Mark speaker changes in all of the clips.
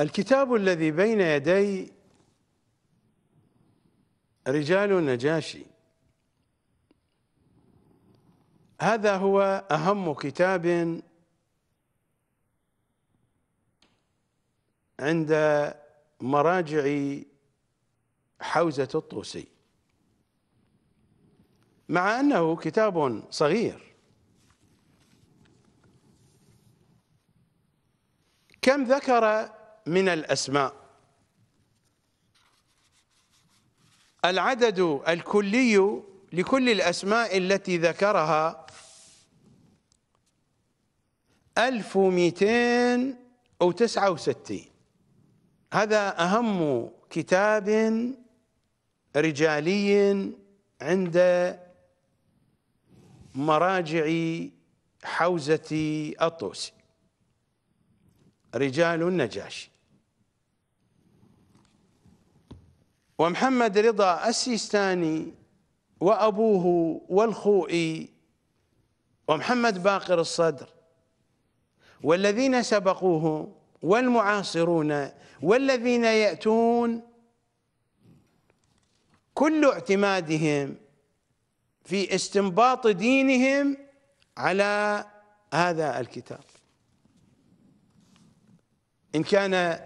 Speaker 1: الكتاب الذي بين يدي رجال النجاشي. هذا هو أهم كتاب عند مراجع حوزة الطوسي. مع أنه كتاب صغير. كم ذكر من الأسماء. العدد الكلي لكل الأسماء التي ذكرها ألف ومئتين وتسعة وستين. هذا أهم كتاب رجالي عند مراجع حوزة الطوسي. رجال النجاشي. ومحمد رضا السيستاني وأبوه والخوئي ومحمد باقر الصدر والذين سبقوه والمعاصرون والذين يأتون كل اعتمادهم في استنباط دينهم على هذا الكتاب. إن كان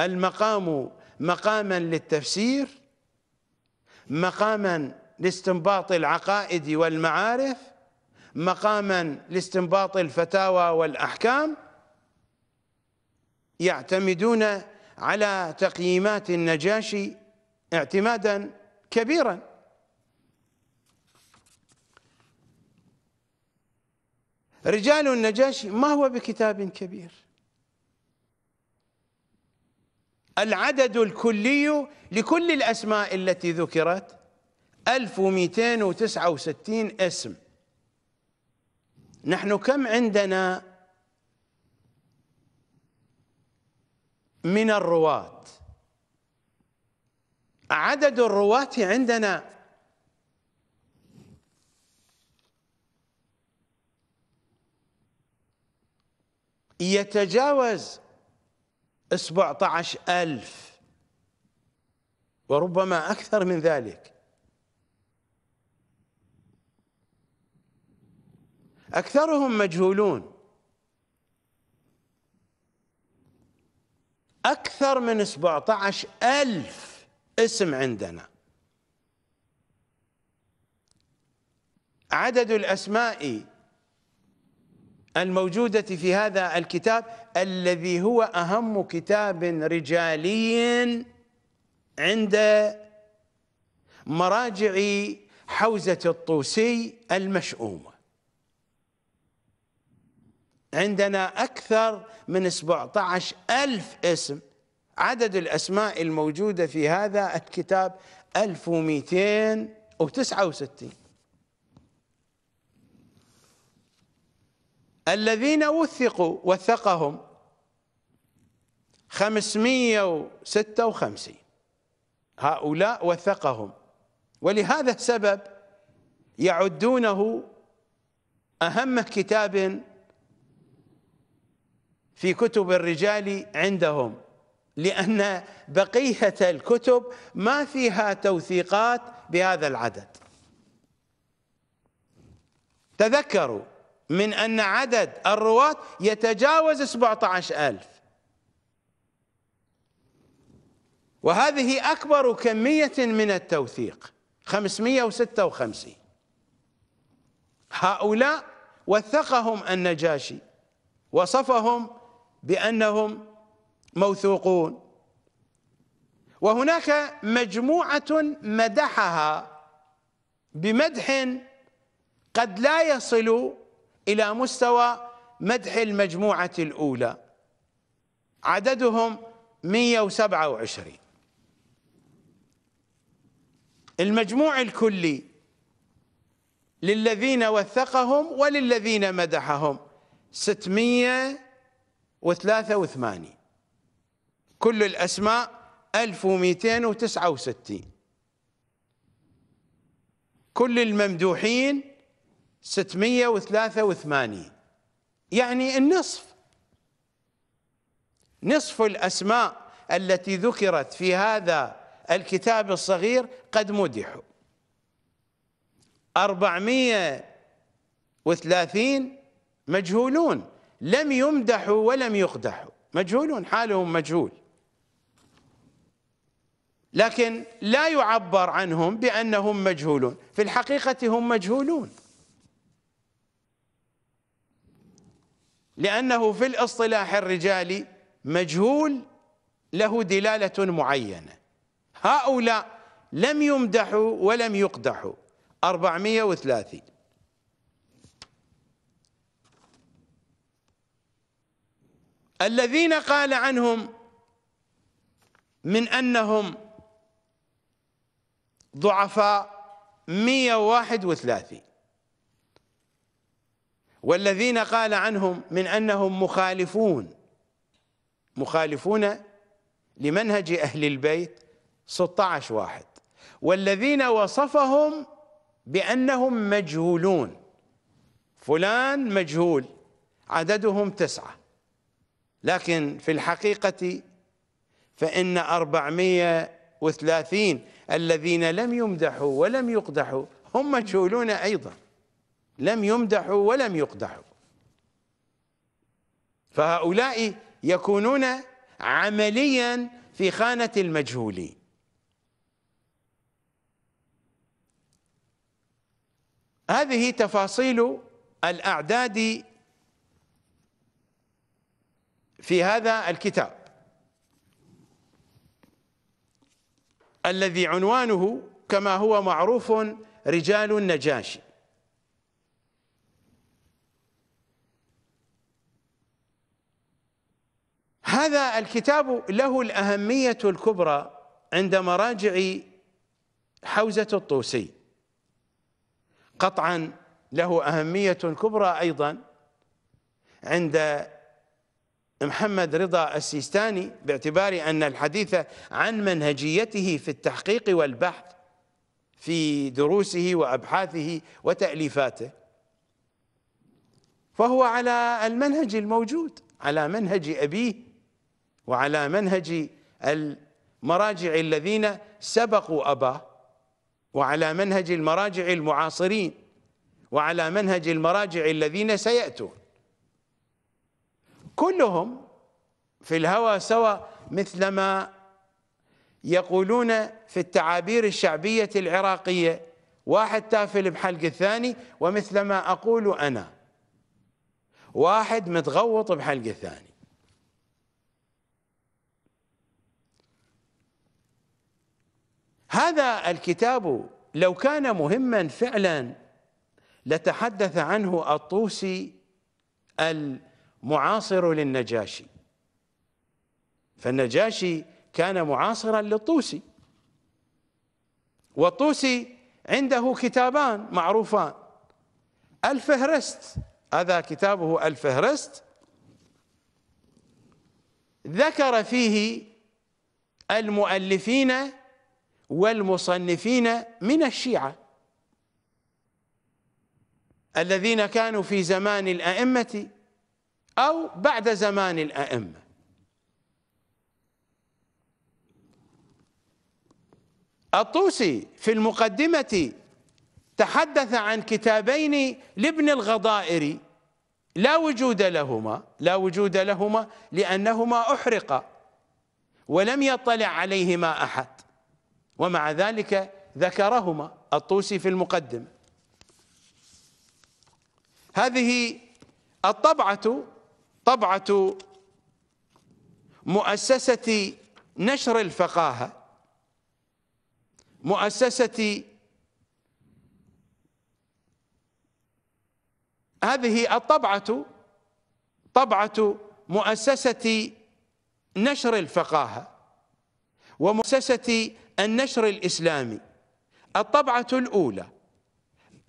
Speaker 1: المقام مقاما للتفسير مقاما لاستنباط العقائد والمعارف مقاما لاستنباط الفتاوى والأحكام يعتمدون على تقييمات النجاشي اعتمادا كبيرا. رجال النجاشي ما هو بكتاب كبير؟ العدد الكلي لكل الأسماء التي ذكرت 1269 اسم. نحن كم عندنا من الرواة؟ عدد الرواة عندنا يتجاوز 17 ألف. وربما أكثر من ذلك. أكثرهم مجهولون. أكثر من 17 ألف اسم عندنا. عدد الأسماء الموجودة في هذا الكتاب الذي هو أهم كتاب رجالي عند مراجع حوزة الطوسي المشؤومة عندنا أكثر من 17 ألف اسم. عدد الأسماء الموجودة في هذا الكتاب 1269 الذين وثقوا وثقهم 556 هؤلاء وثقهم. ولهذا السبب يعدونه أهم كتاب في كتب الرجال عندهم لأن بقية الكتب ما فيها توثيقات بهذا العدد. تذكروا من أن عدد الرواة يتجاوز 17 ألف. وهذه أكبر كمية من التوثيق 556 هؤلاء وثقهم النجاشي وصفهم بأنهم موثوقون. وهناك مجموعة مدحها بمدح قد لا يصل إلى مستوى مدح المجموعة الأولى. عددهم 127 المجموع الكلي للذين وثقهم وللذين مدحهم 683 كل الأسماء 1269 كل الممدوحين 683 يعني النصف. نصف الأسماء التي ذكرت في هذا الكتاب الصغير قد مدحوا. أربعمية وثلاثين مجهولون. لم يمدحوا ولم يقدحوا. مجهولون حالهم مجهول. لكن لا يعبر عنهم بأنهم مجهولون. في الحقيقة هم مجهولون. لأنه في الاصطلاح الرجالي مجهول له دلالة معينة. هؤلاء لم يمدحوا ولم يقدحوا. 430 الذين قال عنهم من أنهم ضعفاء 131 والذين قال عنهم من أنهم مخالفون. مخالفون لمنهج أهل البيت 16 واحد. والذين وصفهم بأنهم مجهولون. فلان مجهول عددهم تسعة. لكن في الحقيقة فإن أربعمية وثلاثين الذين لم يمدحوا ولم يقدحوا هم مجهولون أيضا. لم يمدحوا ولم يقدحوا. فهؤلاء يكونون عمليا في خانة المجهولين. هذه تفاصيل الأعداد في هذا الكتاب. الذي عنوانه كما هو معروف رجال النجاشي. هذا الكتاب له الأهمية الكبرى عند مراجع حوزة الطوسي. قطعا له أهمية كبرى أيضا عند محمد رضا السيستاني باعتبار أن الحديث عن منهجيته في التحقيق والبحث في دروسه وأبحاثه وتأليفاته فهو على المنهج الموجود على منهج أبيه وعلى منهج المراجع الذين سبقوا أباه وعلى منهج المراجع المعاصرين وعلى منهج المراجع الذين سيأتون. كلهم في الهوى سوى مثلما يقولون في التعابير الشعبية العراقية. واحد تافل بحلق الثاني ومثلما أقول أنا واحد متغوط بحلق الثاني. هذا الكتاب لو كان مهما فعلا لتحدث عنه الطوسي المعاصر للنجاشي. فالنجاشي كان معاصرا للطوسي. والطوسي عنده كتابان معروفان. الفهرست هذا كتابه الفهرست ذكر فيه المؤلفين والمصنفين من الشيعة الذين كانوا في زمان الأئمة أو بعد زمان الأئمة. الطوسي في المقدمة تحدث عن كتابين لابن الغضائر لا وجود لهما لا وجود لهما لأنهما أحرقا ولم يطلع عليهما أحد. ومع ذلك ذكرهما الطوسي في المقدمة هذه الطبعة طبعة مؤسسة نشر الفقاهة مؤسسة هذه الطبعة طبعة مؤسسة نشر الفقاهة ومؤسسة النشر الإسلامي. الطبعة الأولى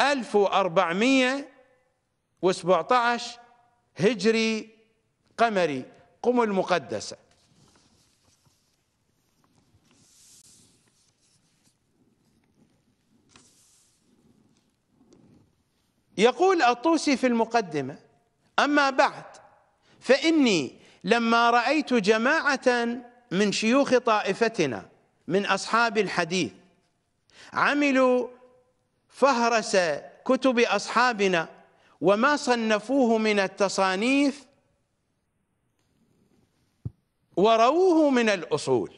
Speaker 1: 1417 هجري قمري قم المقدسة. يقول الطوسي في المقدمة أما بعد فإني لما رأيت جماعة من شيوخ طائفتنا من أصحاب الحديث. عملوا فهرس كتب أصحابنا وما صنفوه من التصانيف ورووه من الأصول.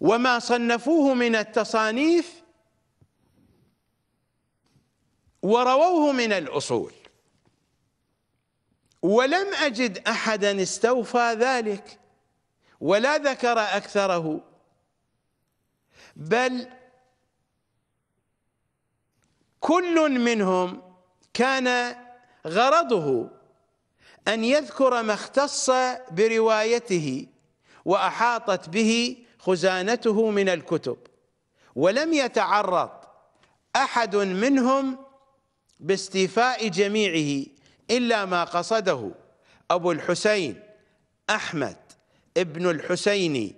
Speaker 1: وما صنفوه من التصانيف ورووه من الأصول. ولم أجد أحدا استوفى ذلك ولا ذكر أكثره. بل كل منهم كان غرضه أن يذكر ما اختص بروايته وأحاطت به خزانته من الكتب ولم يتعرض أحد منهم باستيفاء جميعه. إلا ما قصده أبو الحسين أحمد ابن الحسين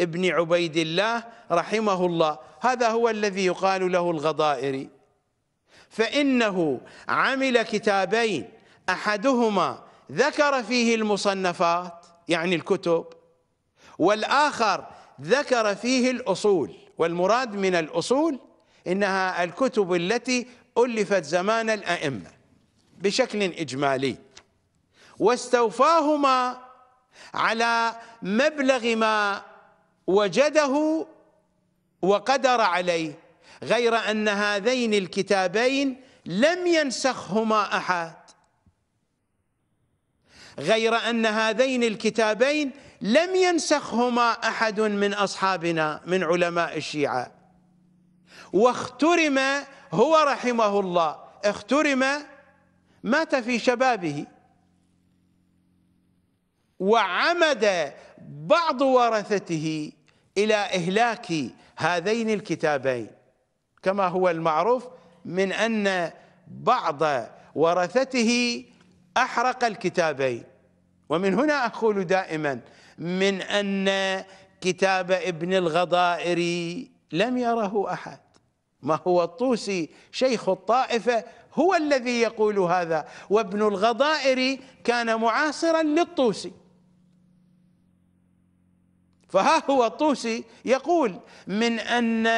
Speaker 1: ابن عبيد الله رحمه الله. هذا هو الذي يقال له الغضائري. فإنه عمل كتابين أحدهما ذكر فيه المصنفات يعني الكتب والآخر ذكر فيه الأصول. والمراد من الأصول إنها الكتب التي ألفت زمان الأئمة. بشكل إجمالي. واستوفاهما على مبلغ ما وجده وقدر عليه غير أن هذين الكتابين لم ينسخهما أحد. غير أن هذين الكتابين لم ينسخهما أحد من أصحابنا من علماء الشيعة. واخترم هو رحمه الله اخترم مات في شبابه. وعمد بعض ورثته إلى إهلاك هذين الكتابين. كما هو المعروف من أن بعض ورثته أحرق الكتابين. ومن هنا أقول دائما من أن كتاب ابن الغضائر لم يره أحد. ما هو الطوسي شيخ الطائفة هو الذي يقول هذا. وابن الغضائر كان معاصرا للطوسي. فها هو الطوسي يقول من أن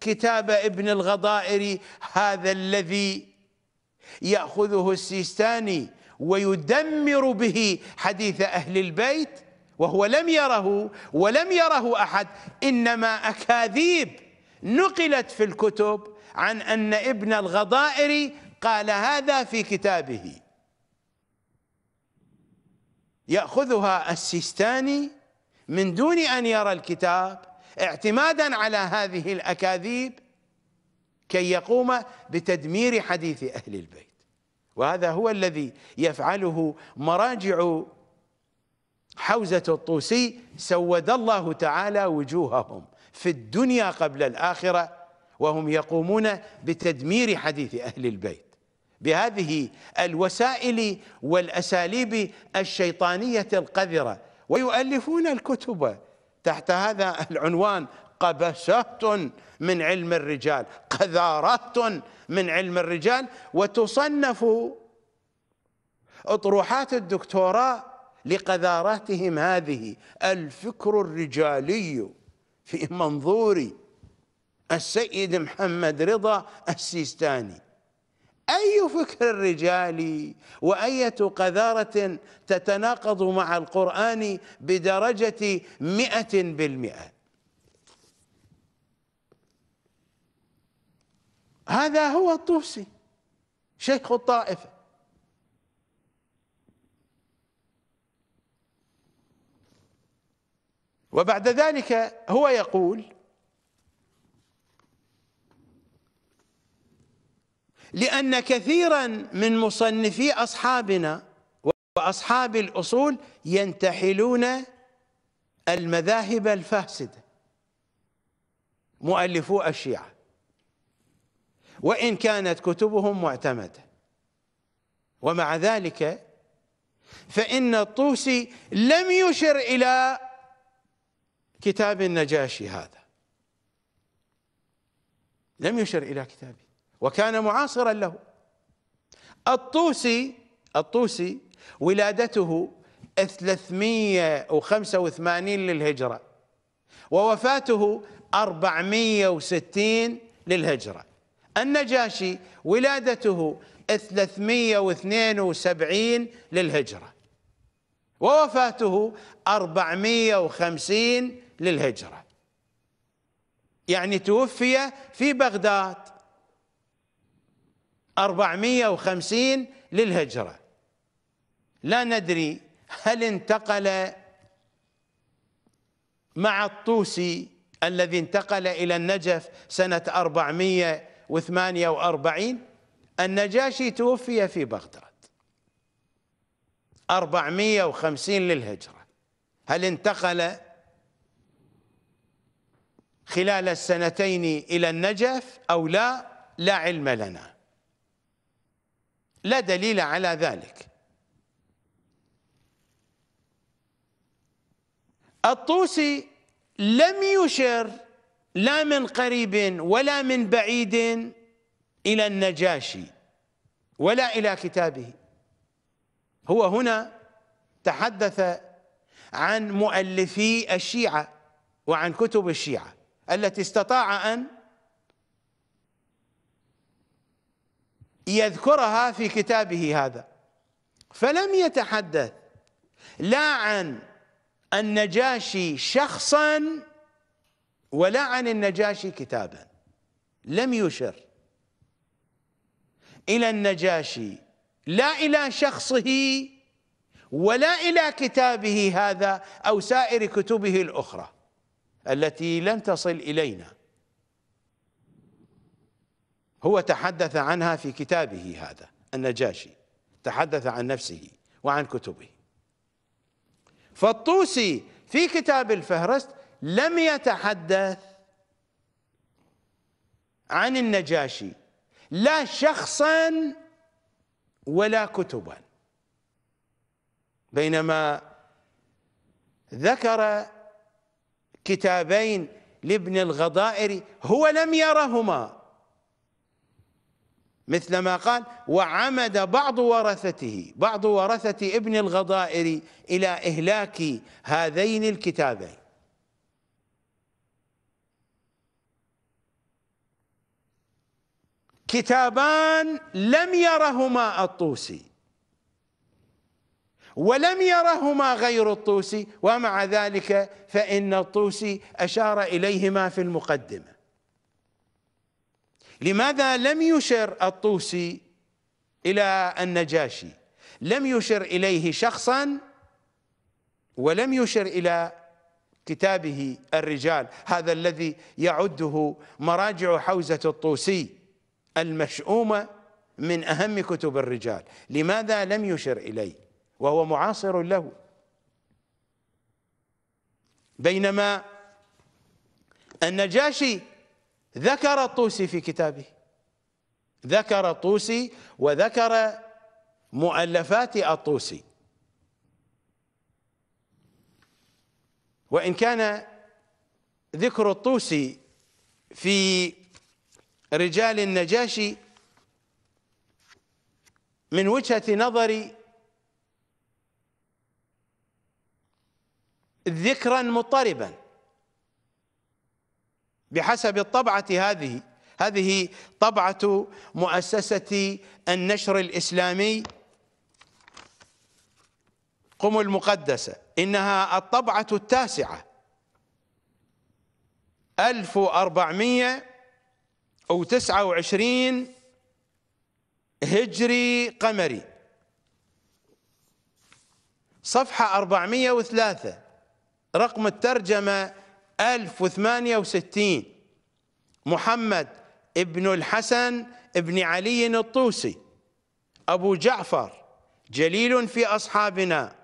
Speaker 1: كتاب ابن الغضائر هذا الذي يأخذه السيستاني ويدمر به حديث أهل البيت وهو لم يره ولم يره أحد إنما أكاذيب نقلت في الكتب عن أن ابن الغضائر قال هذا في كتابه. يأخذها السيستاني من دون أن يرى الكتاب اعتمادا على هذه الأكاذيب كي يقوم بتدمير حديث أهل البيت. وهذا هو الذي يفعله مراجع حوزة الطوسي سود الله تعالى وجوههم في الدنيا قبل الآخرة. وهم يقومون بتدمير حديث أهل البيت. بهذه الوسائل والأساليب الشيطانية القذرة. ويؤلفون الكتب. تحت هذا العنوان قبسات من علم الرجال. قذارات من علم الرجال. وتصنف أطروحات الدكتوراه لقذاراتهم هذه الفكر الرجالي في منظور السيد محمد رضا السيستاني. أي فكر رجالي وأية قذارة تتناقض مع القرآن بدرجة مئة بالمئة؟ هذا هو الطوسي شيخ الطائفة. وبعد ذلك هو يقول لأن كثيرا من مصنفي أصحابنا وأصحاب الأصول ينتحلون المذاهب الفاسدة مؤلفو الشيعة وإن كانت كتبهم معتمدة. ومع ذلك فإن الطوسي لم يشر إلى كتاب النجاشي هذا. لم يشر إلى كتابه. وكان معاصرا له. الطوسي الطوسي ولادته 385 للهجرة ووفاته 460 للهجرة. النجاشي ولادته 372 للهجرة ووفاته 450 للهجرة. يعني توفي في بغداد 450 للهجرة. لا ندري هل انتقل مع الطوسي الذي انتقل إلى النجف سنة 448 النجاشي توفي في بغداد. 450 للهجرة. هل انتقل خلال السنتين إلى النجف أو لا؟ لا علم لنا. لا دليل على ذلك. الطوسي لم يشر لا من قريب ولا من بعيد إلى النجاشي ولا إلى كتابه. هو هنا تحدث عن مؤلفي الشيعة وعن كتب الشيعة التي استطاع أن يذكرها في كتابه هذا. فلم يتحدث لا عن النجاشي شخصا ولا عن النجاشي كتابا. لم يشر. إلى النجاشي لا إلى شخصه ولا إلى كتابه هذا أو سائر كتبه الأخرى التي لم تصل إلينا. هو تحدث عنها في كتابه هذا النجاشي. تحدث عن نفسه وعن كتبه. فالطوسي في كتاب الفهرست لم يتحدث عن النجاشي لا شخصا ولا كتبا. بينما ذكر كتابين لابن الغضائر هو لم يرهما. مثل ما قال وعمد بعض ورثته بعض ورثة ابن الغضائر إلى إهلاك هذين الكتابين. كتابان لم يرهما الطوسي ولم يرهما غير الطوسي ومع ذلك فإن الطوسي أشار إليهما في المقدمة. لماذا لم يشر الطوسي إلى النجاشي؟ لم يشر إليه شخصا ولم يشر إلى كتابه الرجال هذا الذي يعده مراجع حوزة الطوسي المشؤومة من أهم كتب الرجال. لماذا لم يشر إليه؟ وهو معاصر له. بينما النجاشي ذكر الطوسي في كتابه. ذكر الطوسي وذكر مؤلفات الطوسي. وإن كان ذكر الطوسي في رجال النجاشي من وجهة نظري ذكرا مضطربا. بحسب الطبعة هذه. هذه طبعة مؤسسة النشر الإسلامي قم المقدسة. إنها الطبعة التاسعة. ألف وأربعمية أو تسعة وعشرين هجري قمري. صفحة أربعمية وثلاثة. رقم الترجمة 1068 محمد ابن الحسن ابن علي الطوسي. أبو جعفر جليل في أصحابنا.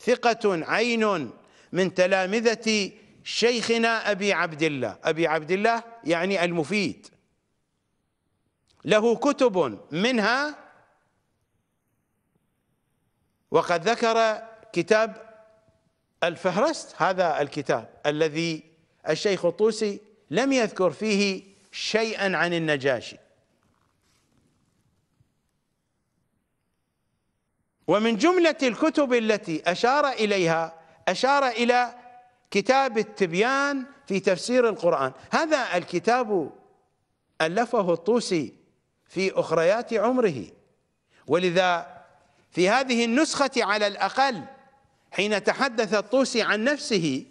Speaker 1: ثقة عين من تلامذة شيخنا أبي عبد الله أبي عبد الله يعني المفيد. له كتب منها وقد ذكر كتاب الفهرست. هذا الكتاب الذي الشيخ الطوسي لم يذكر فيه شيئا عن النجاشي. ومن جملة الكتب التي أشار إليها أشار إلى كتاب التبيان في تفسير القرآن. هذا الكتاب ألفه الطوسي في أخريات عمره. ولذا في هذه النسخة على الأقل حين تحدث الطوسي عن نفسه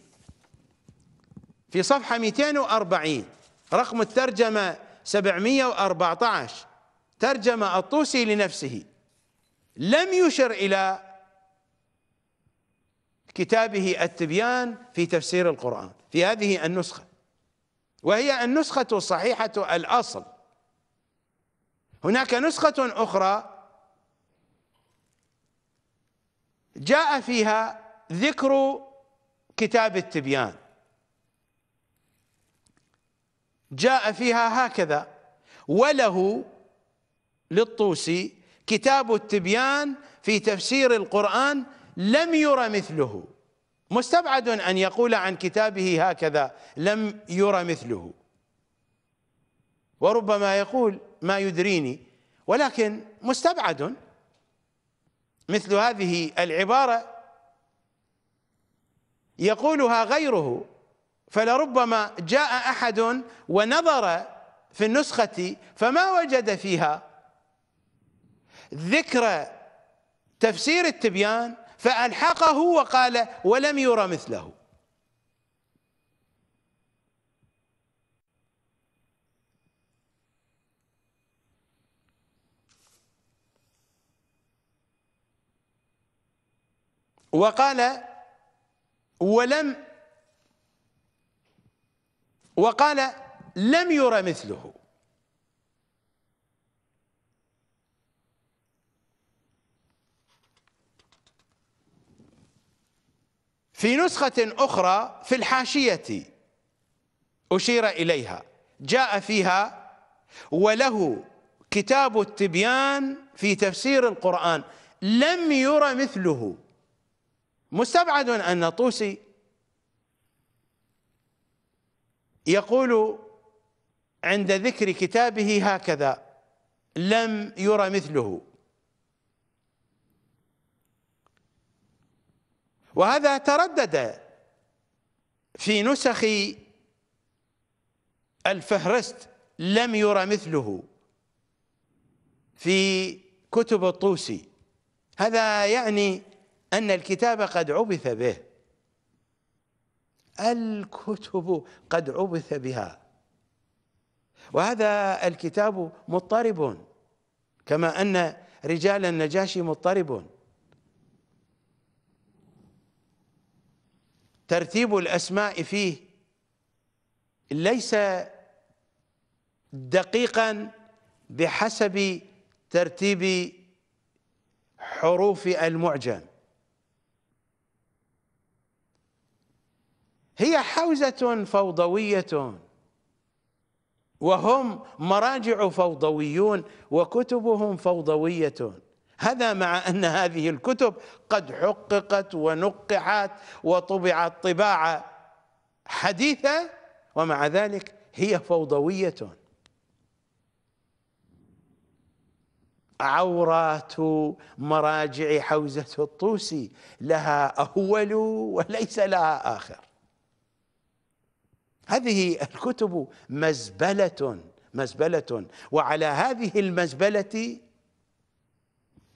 Speaker 1: في صفحة 240 رقم الترجمة 714 ترجم الطوسي لنفسه. لم يشر إلى كتابه التبيان في تفسير القرآن في هذه النسخة. وهي النسخة الصحيحة الأصل. هناك نسخة أخرى جاء فيها ذكر كتاب التبيان. جاء فيها هكذا. وله للطوسي كتاب التبيان في تفسير القرآن لم ير مثله. مستبعد أن يقول عن كتابه هكذا لم ير مثله. وربما يقول ما يدريني ولكن مستبعد مثل هذه العبارة. يقولها غيره. فلربما جاء أحد ونظر في النسخة فما وجد فيها. ذكر تفسير التبيان فألحقه وقال ولم يرى مثله. وقال ولم وقال لم ير مثله. في نسخة أخرى في الحاشية أشير إليها. جاء فيها وله كتاب التبيان في تفسير القرآن. لم ير مثله. مستبعد أن طوسي يقول عند ذكر كتابه هكذا لم ير مثله. وهذا تردد في نسخ الفهرست لم ير مثله في كتب الطوسي. هذا يعني أن الكتاب قد عبث به. الكتب قد عبث بها. وهذا الكتاب مضطرب كما أن رجال النجاشي مضطرب. ترتيب الأسماء فيه ليس دقيقا بحسب ترتيب حروف المعجم. هي حوزة فوضوية. وهم مراجع فوضويون وكتبهم فوضوية. هذا مع أن هذه الكتب قد حققت ونقحت وطبعت طباعة حديثة ومع ذلك هي فوضوية. عورات مراجع حوزة الطوسي لها أول وليس لها آخر. هذه الكتب مزبلة مزبلة. وعلى هذه المزبلة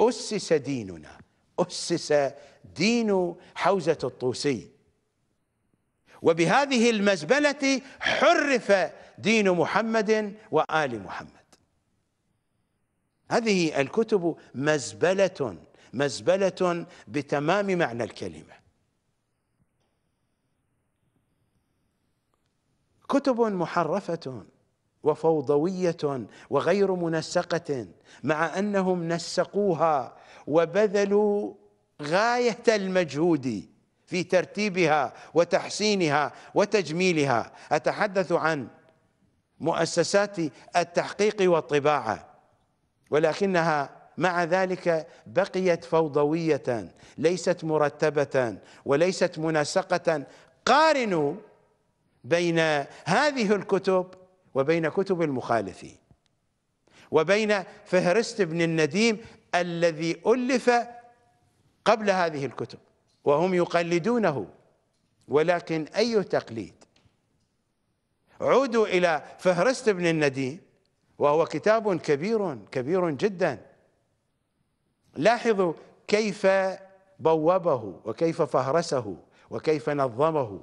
Speaker 1: أسس ديننا أسس دين حوزة الطوسي. وبهذه المزبلة حرف دين محمد وآل محمد. هذه الكتب مزبلة مزبلة بتمام معنى الكلمة. كتب محرفة وفوضوية وغير منسقة مع أنهم نسقوها وبذلوا غاية المجهود في ترتيبها وتحسينها وتجميلها. أتحدث عن مؤسسات التحقيق والطباعة ولكنها مع ذلك بقيت فوضوية ليست مرتبة وليست منسقة. قارنوا بين هذه الكتب وبين كتب المخالفين وبين فهرست بن النديم الذي ألف قبل هذه الكتب وهم يقلدونه. ولكن أي تقليد؟ عودوا إلى فهرست ابن النديم وهو كتاب كبير كبير جدا. لاحظوا كيف بوبه وكيف فهرسه وكيف نظمه.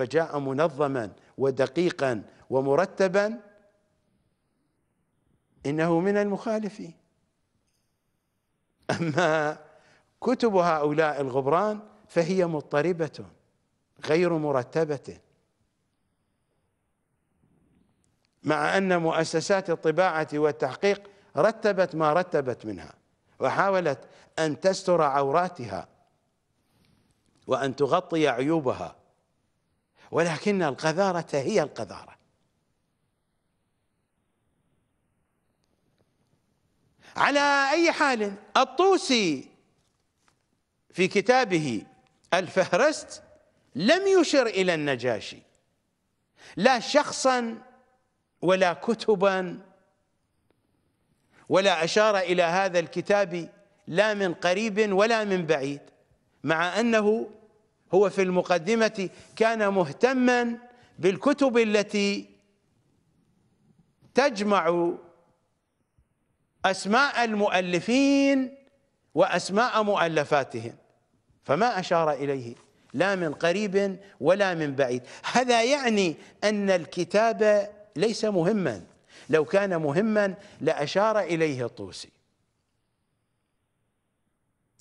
Speaker 1: فجاء منظما ودقيقا ومرتبا إنه من المخالفين. أما كتب هؤلاء الغبران فهي مضطربة غير مرتبة. مع أن مؤسسات الطباعة والتحقيق رتبت ما رتبت منها وحاولت أن تستر عوراتها وأن تغطي عيوبها. ولكن القذارة هي القذارة. على أي حال الطوسي في كتابه الفهرست لم يشر إلى النجاشي. لا شخصا ولا كتبا ولا أشار إلى هذا الكتاب لا من قريب ولا من بعيد مع أنه هو في المقدمة كان مهتما بالكتب التي تجمع أسماء المؤلفين وأسماء مؤلفاتهم. فما أشار إليه لا من قريب ولا من بعيد. هذا يعني أن الكتاب ليس مهما. لو كان مهما لأشار إليه الطوسي.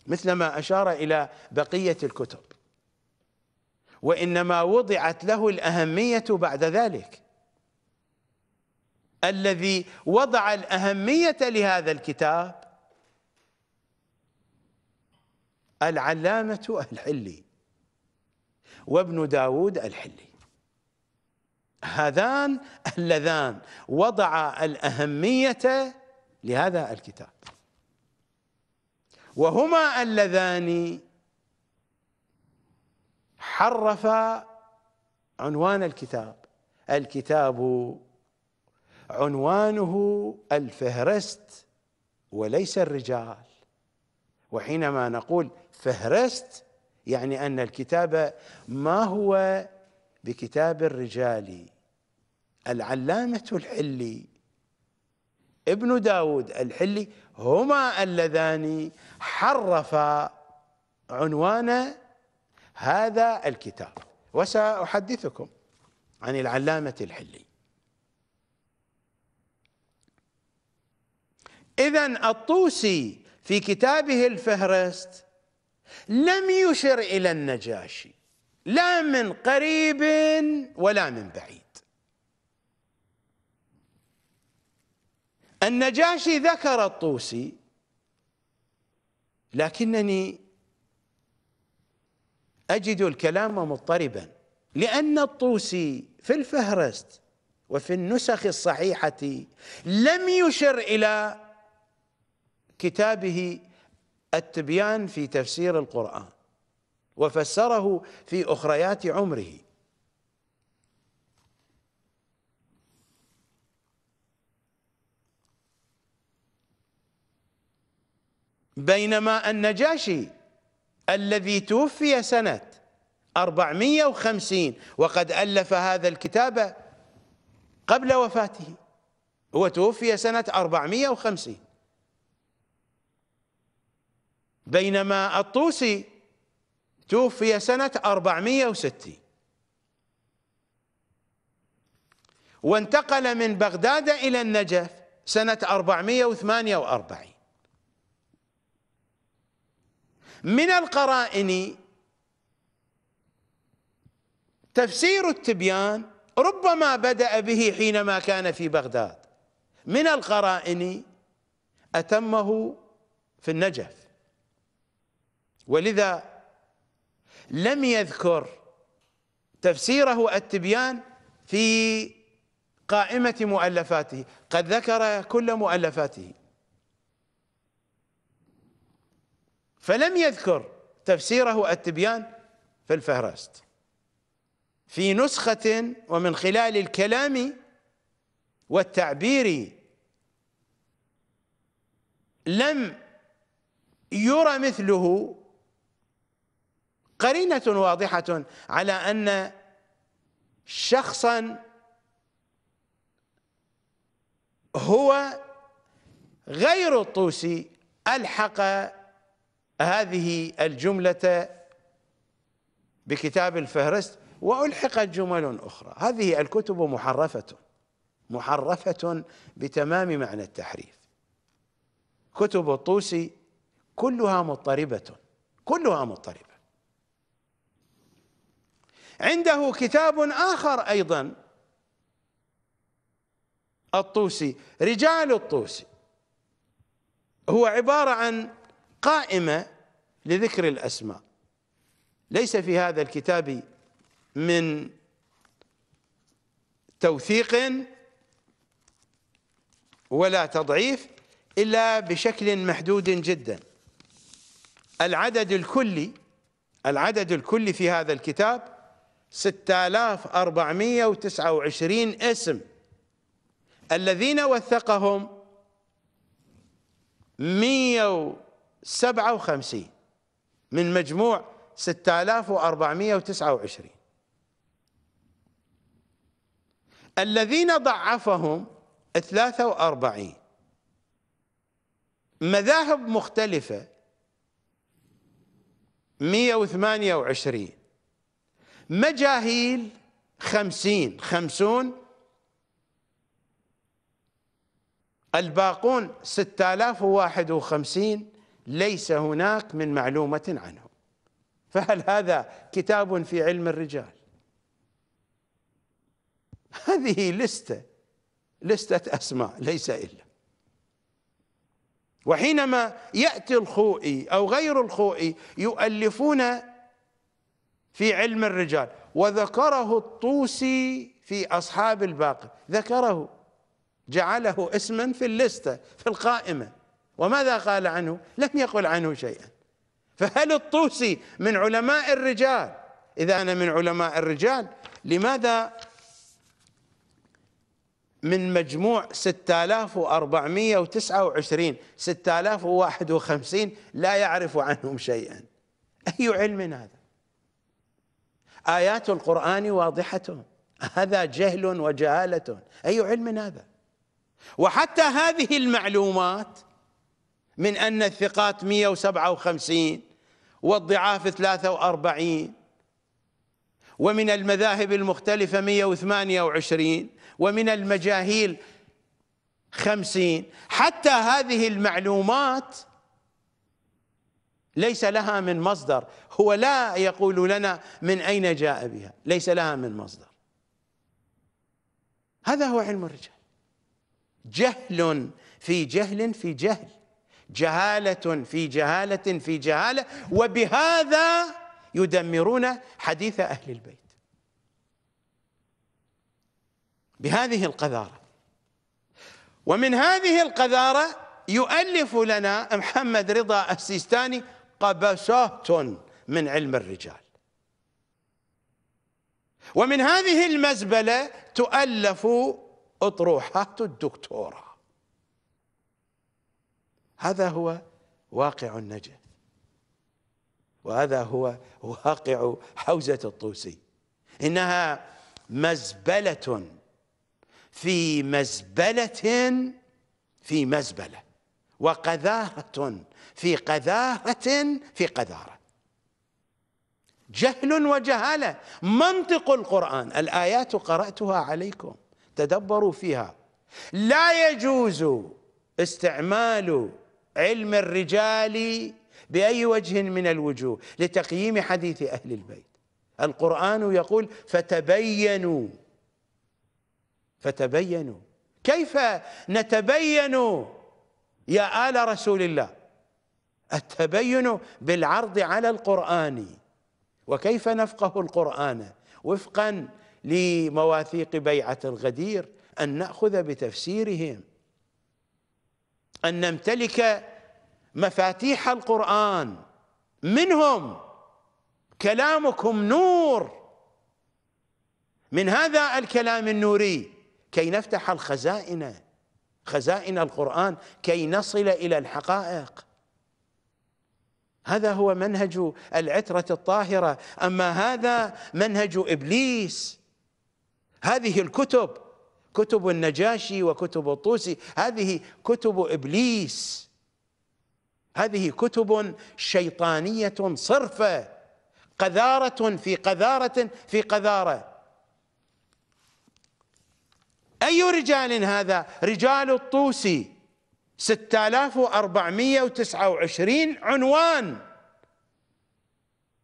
Speaker 1: مثلما أشار إلى بقية الكتب. وإنما وضعت له الأهمية بعد ذلك. الذي وضع الأهمية لهذا الكتاب العلامة الحلي وابن داود الحلي. هذان اللذان وضع الأهمية لهذا الكتاب. وهما اللذان حرفا عنوان الكتاب. الكتاب عنوانه الفهرست وليس الرجال. وحينما نقول فهرست يعني أن الكتاب ما هو بكتاب الرجال. العلامة الحلي. ابن داود الحلي هما اللذان حرفا عنوان هذا الكتاب. وسأحدثكم عن العلامة الحلي. إذا الطوسي في كتابه الفهرست لم يشر إلى النجاشي لا من قريب ولا من بعيد. النجاشي ذكر الطوسي لكنني أجد الكلام مضطربا لأن الطوسي في الفهرست وفي النسخ الصحيحة لم يشر إلى كتابه التبيان في تفسير القرآن وفسره في أخريات عمره. بينما النجاشي الذي توفي سنة 450 وقد ألف هذا الكتاب قبل وفاته. هو توفي سنة 450 بينما الطوسي توفي سنة 460 وانتقل من بغداد إلى النجف سنة 448 من القرائن تفسير التبيان ربما بدأ به حينما كان في بغداد. من القرائن أتمه في النجف. ولذا لم يذكر تفسيره التبيان في قائمة مؤلفاته. قد ذكر كل مؤلفاته. فلم يذكر تفسيره التبيان في الفهرست. في نسخة ومن خلال الكلام والتعبير لم يرى مثله قرينة واضحة على أن شخصا هو غير الطوسي ألحق هذه الجملة بكتاب الفهرست وألحقت جمل أخرى. هذه الكتب محرفة محرفة بتمام معنى التحريف. كتب الطوسي كلها مضطربة كلها مضطربة. عنده كتاب آخر أيضا الطوسي رجال الطوسي. هو عبارة عن قائمة لذكر الأسماء. ليس في هذا الكتاب من توثيق ولا تضعيف إلا بشكل محدود جدا. العدد الكلي العدد الكلي في هذا الكتاب 6429 اسم. الذين وثقهم 157 من مجموع 6429 الذين ضعفهم 43 مذاهب مختلفة. 128 مجاهيل خمسين. خمسون. الباقون ستة آلاف وواحد وخمسين. ليس هناك من معلومة عنهم فهل هذا كتاب في علم الرجال؟ هذه لستة لستة أسماء ليس إلا. وحينما يأتي الخوئي أو غير الخوئي يؤلفون في علم الرجال وذكره الطوسي في أصحاب الباقي ذكره جعله اسما في اللستة في القائمة. وماذا قال عنه؟ لم يقل عنه شيئا. فهل الطوسي من علماء الرجال؟ إذا أنا من علماء الرجال لماذا من مجموع 6429 6051 لا يعرف عنهم شيئا؟ أي علم هذا؟ آيات القرآن واضحة. هذا جهل وجهالة. أي علم هذا؟ وحتى هذه المعلومات من أن الثقات 157 والضعاف 43 ومن المذاهب المختلفة 128 ومن المجاهيل خمسين حتى هذه المعلومات ليس لها من مصدر هو لا يقول لنا من أين جاء بها ليس لها من مصدر. هذا هو علم الرجال. جهل في جهل في جهل. جهالة في جهالة في جهالة وبهذا يدمرون حديث أهل البيت. بهذه القذارة. ومن هذه القذارة يؤلف لنا محمد رضا السيستاني قبسات من علم الرجال. ومن هذه المزبلة تؤلف أطروحات الدكتوراه هذا هو واقع النجف وهذا هو واقع حوزة الطوسي. إنها مزبلة في مزبلة في مزبلة وقذارة في قذارة في قذارة. جهل وجهالة منطق القرآن. الآيات قرأتها عليكم تدبروا فيها. لا يجوز استعمال علم الرجال بأي وجه من الوجوه لتقييم حديث أهل البيت. القرآن يقول فتبينوا فتبينوا. كيف نتبين يا آل رسول الله؟ التبين بالعرض على القرآن. وكيف نفقه القرآن؟ وفقا لمواثيق بيعة الغدير أن نأخذ بتفسيرهم. أن نمتلك مفاتيح القرآن. منهم كلامكم نور. من هذا الكلام النوري كي نفتح الخزائن خزائن القرآن كي نصل إلى الحقائق. هذا هو منهج العترة الطاهرة. أما هذا منهج إبليس هذه الكتب كتب النجاشي وكتب الطوسي هذه كتب إبليس. هذه كتب شيطانية صرفة قذارة في قذارة في قذارة. أي رجال هذا؟ رجال الطوسي. 6429 عنوان.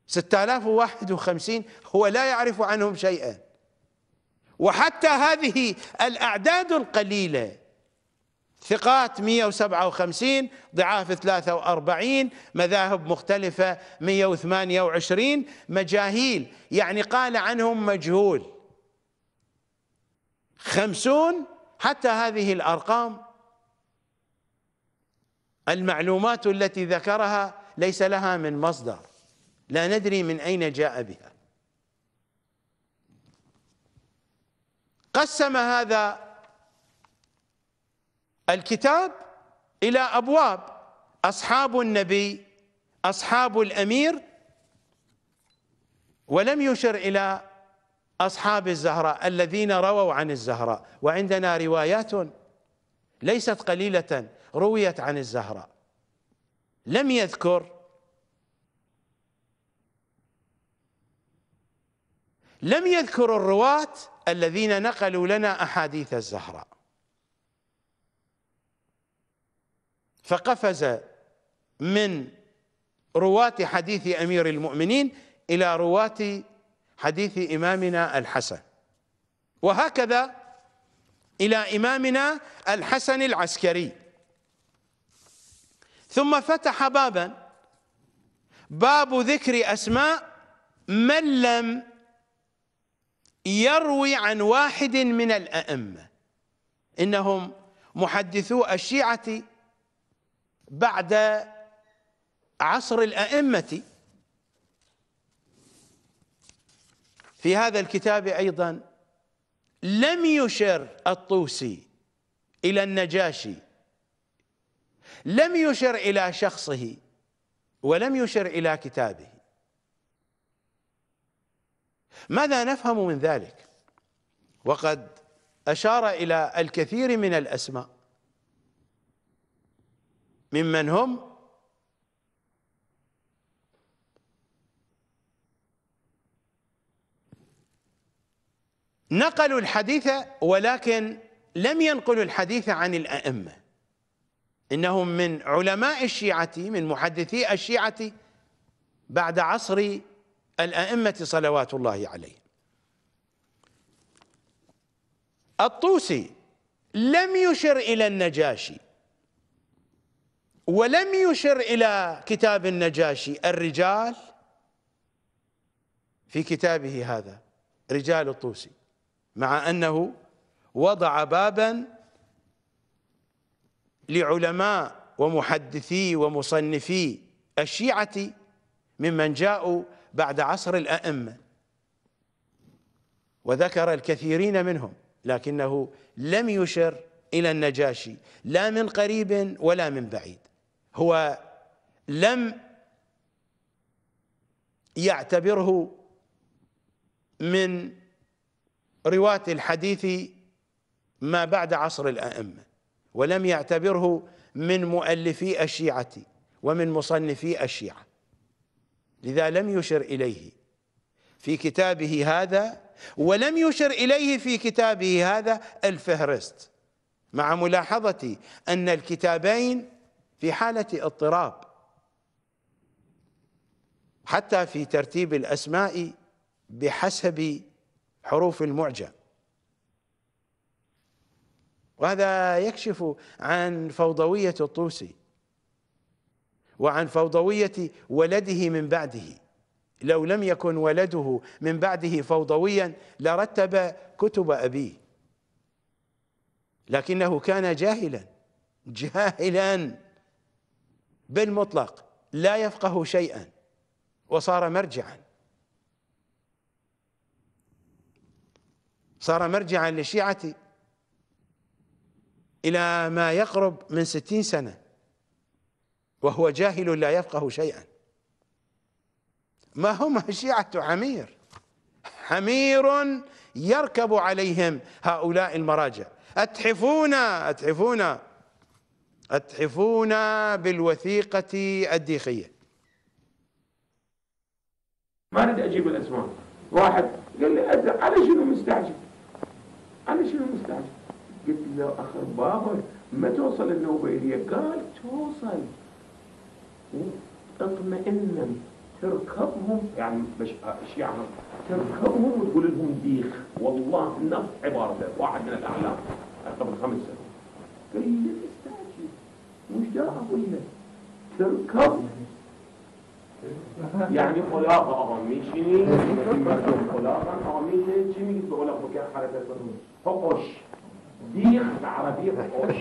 Speaker 1: 6051 هو لا يعرف عنهم شيئا. وحتى هذه الأعداد القليلة. ثقات 157 ضعاف 43 مذاهب مختلفة 128 مجاهيل يعني قال عنهم مجهول. خمسون حتى هذه الأرقام. المعلومات التي ذكرها ليس لها من مصدر. لا ندري من أين جاء بها. قسم هذا الكتاب إلى أبواب. أصحاب النبي أصحاب الأمير ولم يشر إلى أصحاب الزهراء الذين رووا عن الزهراء. وعندنا روايات ليست قليلة رويت عن الزهراء. لم يذكر لم يذكر الرواة الذين نقلوا لنا أحاديث الزهراء. فقفز من رواة حديث أمير المؤمنين إلى رواة حديث إمامنا الحسن. وهكذا إلى إمامنا الحسن العسكري. ثم فتح بابا باب ذكر أسماء من لم يروي عن واحد من الأئمة. إنهم محدثو الشيعة بعد عصر الأئمة. في هذا الكتاب أيضا لم يشر الطوسي إلى النجاشي لم يشر إلى شخصه ولم يشر إلى كتابه. ماذا نفهم من ذلك؟ وقد أشار إلى الكثير من الأسماء. ممن هم؟ نقلوا الحديث ولكن لم ينقلوا الحديث عن الأئمة. إنهم من علماء الشيعة من محدثي الشيعة بعد عصر الأئمة صلوات الله عليهم. الطوسي لم يشر إلى النجاشي ولم يشر إلى كتاب النجاشي الرجال. في كتابه هذا رجال الطوسي مع أنه وضع بابا لعلماء ومحدثي ومصنفي الشيعة ممن جاءوا بعد عصر الأئمة. وذكر الكثيرين منهم لكنه لم يشر إلى النجاشي لا من قريب ولا من بعيد. هو لم يعتبره من رواة الحديث ما بعد عصر الأئمة ولم يعتبره من مؤلفي الشيعة ومن مصنفي الشيعة. لذا لم يشر إليه في كتابه هذا ولم يشر إليه في كتابه هذا الفهرست مع ملاحظة أن الكتابين في حالة اضطراب. حتى في ترتيب الأسماء بحسب حروف المعجم. وهذا يكشف عن فوضوية الطوسي. وعن فوضوية ولده من بعده. لو لم يكن ولده من بعده فوضويا لرتب كتب أبيه. لكنه كان جاهلا جاهلا بالمطلق لا يفقه شيئا وصار مرجعا. صار مرجعا للشيعة إلى ما يقرب من ستين سنة. وهو جاهل لا يفقه شيئا. ما هم الشيعة حمير حمير يركب عليهم هؤلاء المراجع. أتحفون أتحفون أتحفون بالوثيقة الديخية.
Speaker 2: ما أريد أجيب الأسماء. واحد قال لي أنا شنو مستعجل؟ أنا شنو مستعجل؟ قلت له أخر بابا ما توصل النوبيلية قال توصل. اطمئنا تركبهم يعني مش الشيعة تركبهم وتقول لهم ديخ والله نفس عبارته واحد من الأعلام قبل خمس سنوات قال لي استعجل مش أقول لك تركب يعني خلاقة أغميشيني مردم خلاقة أغميشيني چی لك بكي حركة فقش ديخ العربية فقش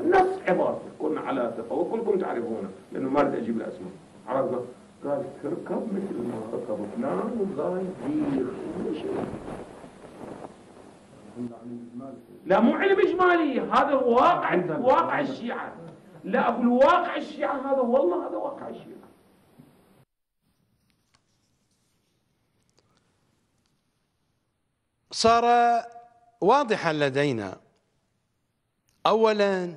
Speaker 2: ونفس عبارته كنا على تفوق كلكم تعرفونه لأنه ما أريد أجيب الأسماء. عرفنا؟ قال تركب مثل ما ركب فلان وقال ديخ لا مو علم إجمالي. هذا واقع واقع الشيعة. لا أقول واقع الشيعة هذا والله هذا واقع الشيعة.
Speaker 1: صار واضحا لدينا اولا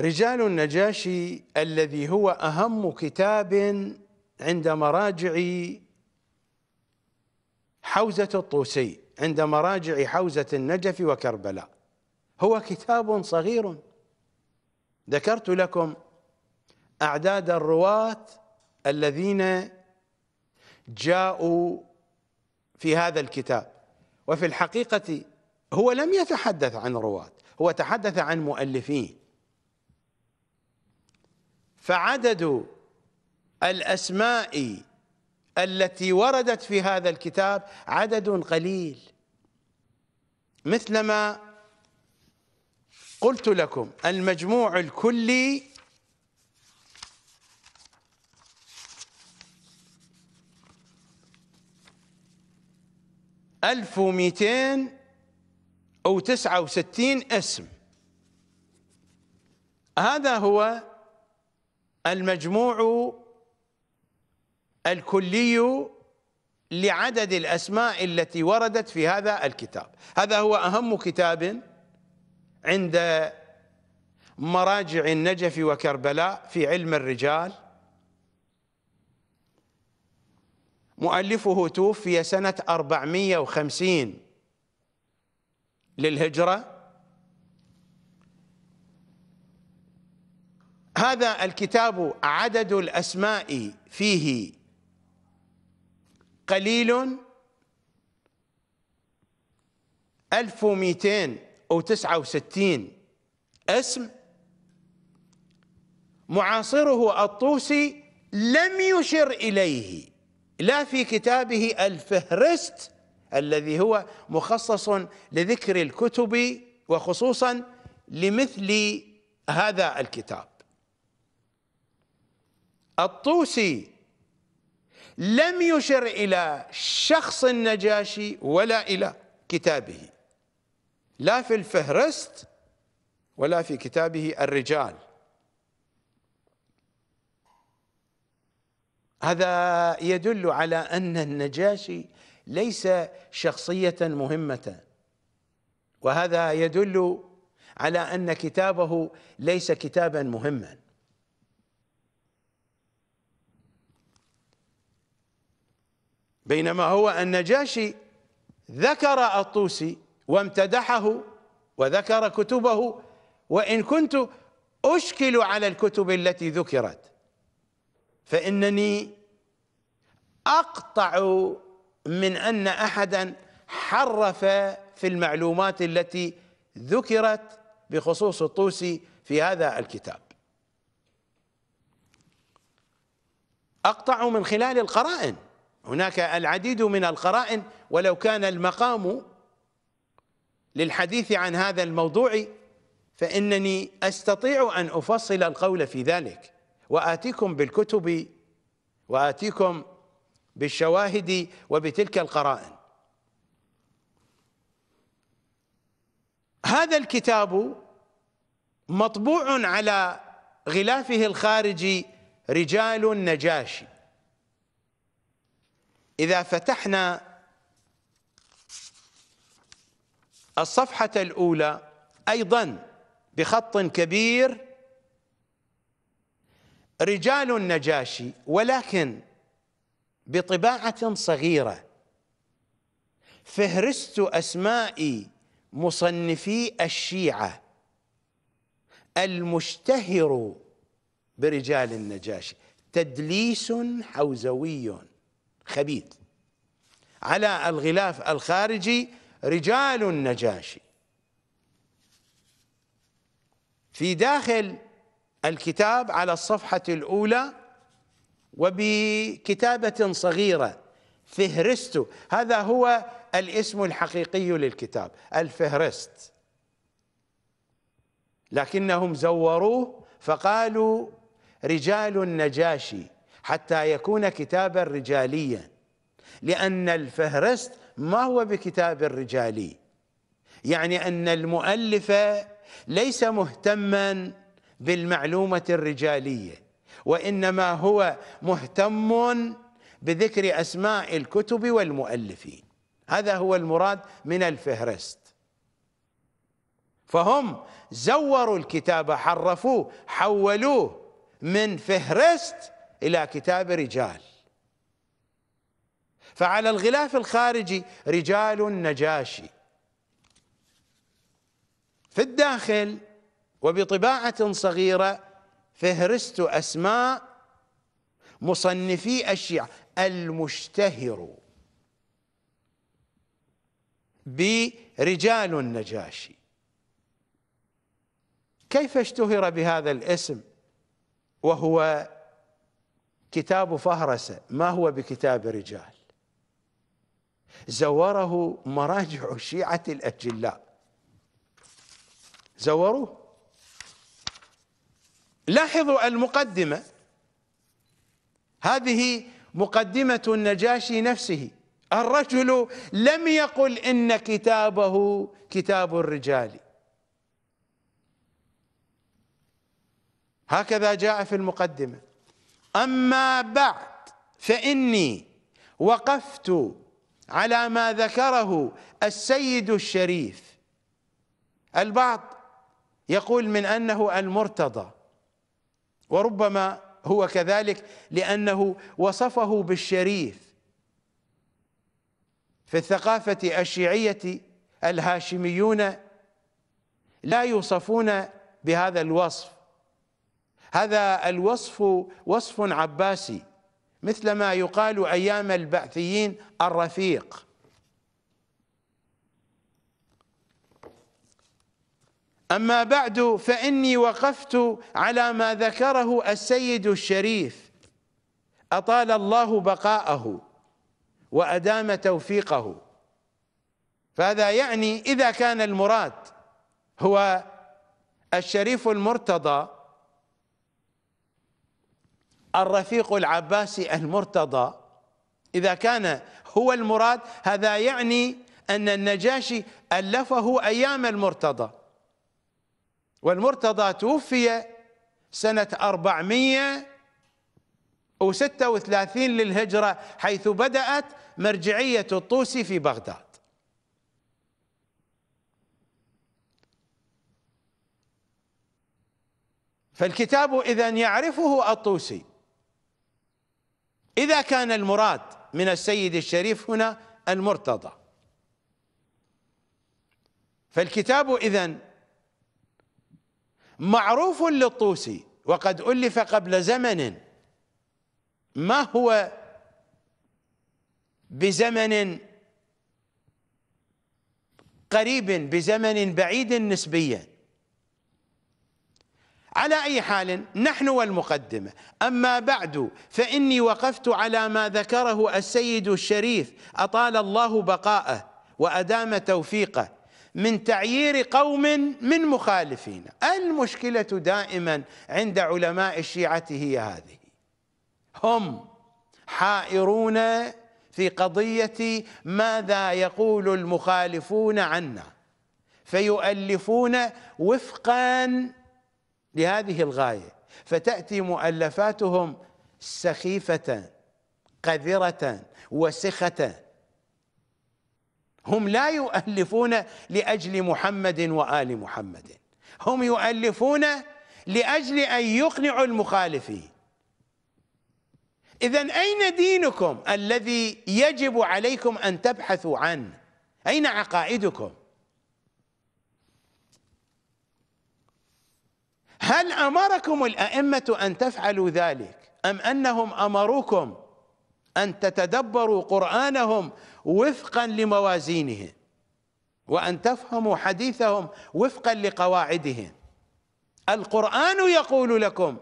Speaker 1: رجال النجاشي الذي هو أهم كتاب عند مراجع حوزة الطوسي عند مراجع حوزة النجف وكربلاء. هو كتاب صغير. ذكرت لكم أعداد الرواة الذين جاءوا في هذا الكتاب. وفي الحقيقة هو لم يتحدث عن رواة هو تحدث عن مؤلفين. فعدد الأسماء التي وردت في هذا الكتاب عدد قليل. مثلما قلت لكم المجموع الكلي ألف ومئتين أو تسعة وستين اسم. هذا هو المجموع الكلي لعدد الأسماء التي وردت في هذا الكتاب. هذا هو أهم كتاب عند مراجع النجف وكربلاء في علم الرجال. مؤلفه توفي سنة 450 للهجرة. هذا الكتاب عدد الأسماء فيه قليل ألف ومئتين أو تسعة وستين اسم. معاصره الطوسي لم يشر إليه لا في كتابه الفهرست الذي هو مخصص لذكر الكتب وخصوصا لمثل هذا الكتاب. الطوسي لم يشر إلى شخص النجاشي ولا إلى كتابه. لا في الفهرست ولا في كتابه الرجال. هذا يدل على أن النجاشي ليس شخصية مهمة. وهذا يدل على أن كتابه ليس كتابا مهما. بينما هو النجاشي ذكر الطوسي وامتدحه وذكر كتبه وإن كنت أشكل على الكتب التي ذكرت فإنني أقطع من أن أحدا حرف في المعلومات التي ذكرت بخصوص الطوسي في هذا الكتاب. أقطع من خلال القرائن. هناك العديد من القرائن ولو كان المقام للحديث عن هذا الموضوع فإنني أستطيع أن أفصل القول في ذلك وآتيكم بالكتب وآتيكم بالشواهد وبتلك القرائن. هذا الكتاب مطبوع على غلافه الخارجي رجال النجاشي. إذا فتحنا الصفحة الأولى أيضا بخط كبير رجال النجاشي ولكن بطباعة صغيرة. فهرست أسماء مصنفي الشيعة المشتهر برجال النجاشي. تدليس حوزوي. خبيث. على الغلاف الخارجي رجال النجاشي. في داخل الكتاب على الصفحة الأولى وبكتابة صغيرة فهرست هذا هو الاسم الحقيقي للكتاب الفهرست. لكنهم زوروه فقالوا رجال النجاشي. حتى يكون كتابا رجاليا لأن الفهرست ما هو بكتاب رجالي. يعني أن المؤلف ليس مهتما بالمعلومة الرجالية وإنما هو مهتم بذكر أسماء الكتب والمؤلفين. هذا هو المراد من الفهرست. فهم زوروا الكتاب حرفوه حولوه من فهرست إلى كتاب رجال. فعلى الغلاف الخارجي رجال النجاشي في الداخل وبطباعة صغيرة فهرست أسماء مصنفي الشيعة المشتهر برجال النجاشي كيف اشتهر بهذا الاسم؟ وهو كتاب فهرسة ما هو بكتاب رجال؟ زوره مراجع الشيعة الأجلاء. زوروه. لاحظوا المقدمة. هذه مقدمة النجاشي نفسه. الرجل لم يقل إن كتابه كتاب الرجال. هكذا جاء في المقدمة. أما بعد فإني وقفت على ما ذكره السيد الشريف. البعض يقول من أنه المرتضى وربما هو كذلك لأنه وصفه بالشريف. في الثقافة الشيعية الهاشميون لا يوصفون بهذا الوصف. هذا الوصف وصف عباسي مثل ما يقال أيام البعثيين الرفيق. أما بعد فإني وقفت على ما ذكره السيد الشريف. أطال الله بقاءه وأدام توفيقه. فهذا يعني إذا كان المراد هو الشريف المرتضى الرفيق العباسي المرتضى. إذا كان هو المراد هذا يعني أن النجاشي ألفه أيام المرتضى. والمرتضى توفي سنة 436 للهجرة حيث بدأت مرجعية الطوسي في بغداد. فالكتاب إذا يعرفه الطوسي. إذا كان المراد من السيد الشريف هنا المرتضى. فالكتاب إذن معروف للطوسي وقد ألف قبل زمن. ما هو بزمن قريب بزمن بعيد نسبيا؟ على أي حال نحن والمقدمة أما بعد فإني وقفت على ما ذكره السيد الشريف أطال الله بقاءه وأدام توفيقه من تعيير قوم من مخالفين. المشكلة دائما عند علماء الشيعة هي هذه. هم حائرون في قضية ماذا يقول المخالفون عنا فيؤلفون وفقا لهذه الغاية فتأتي مؤلفاتهم سخيفة قذرة وسخة. هم لا يؤلفون لأجل محمد وآل محمد هم يؤلفون لأجل أن يقنعوا المخالفين. إذا أين دينكم الذي يجب عليكم أن تبحثوا عنه؟ أين عقائدكم؟ هل أمركم الأئمة أن تفعلوا ذلك؟ أم أنهم أمروكم أن تتدبروا قرآنهم وفقا لموازينهم وأن تفهموا حديثهم وفقا لقواعدهم؟ القرآن يقول لكم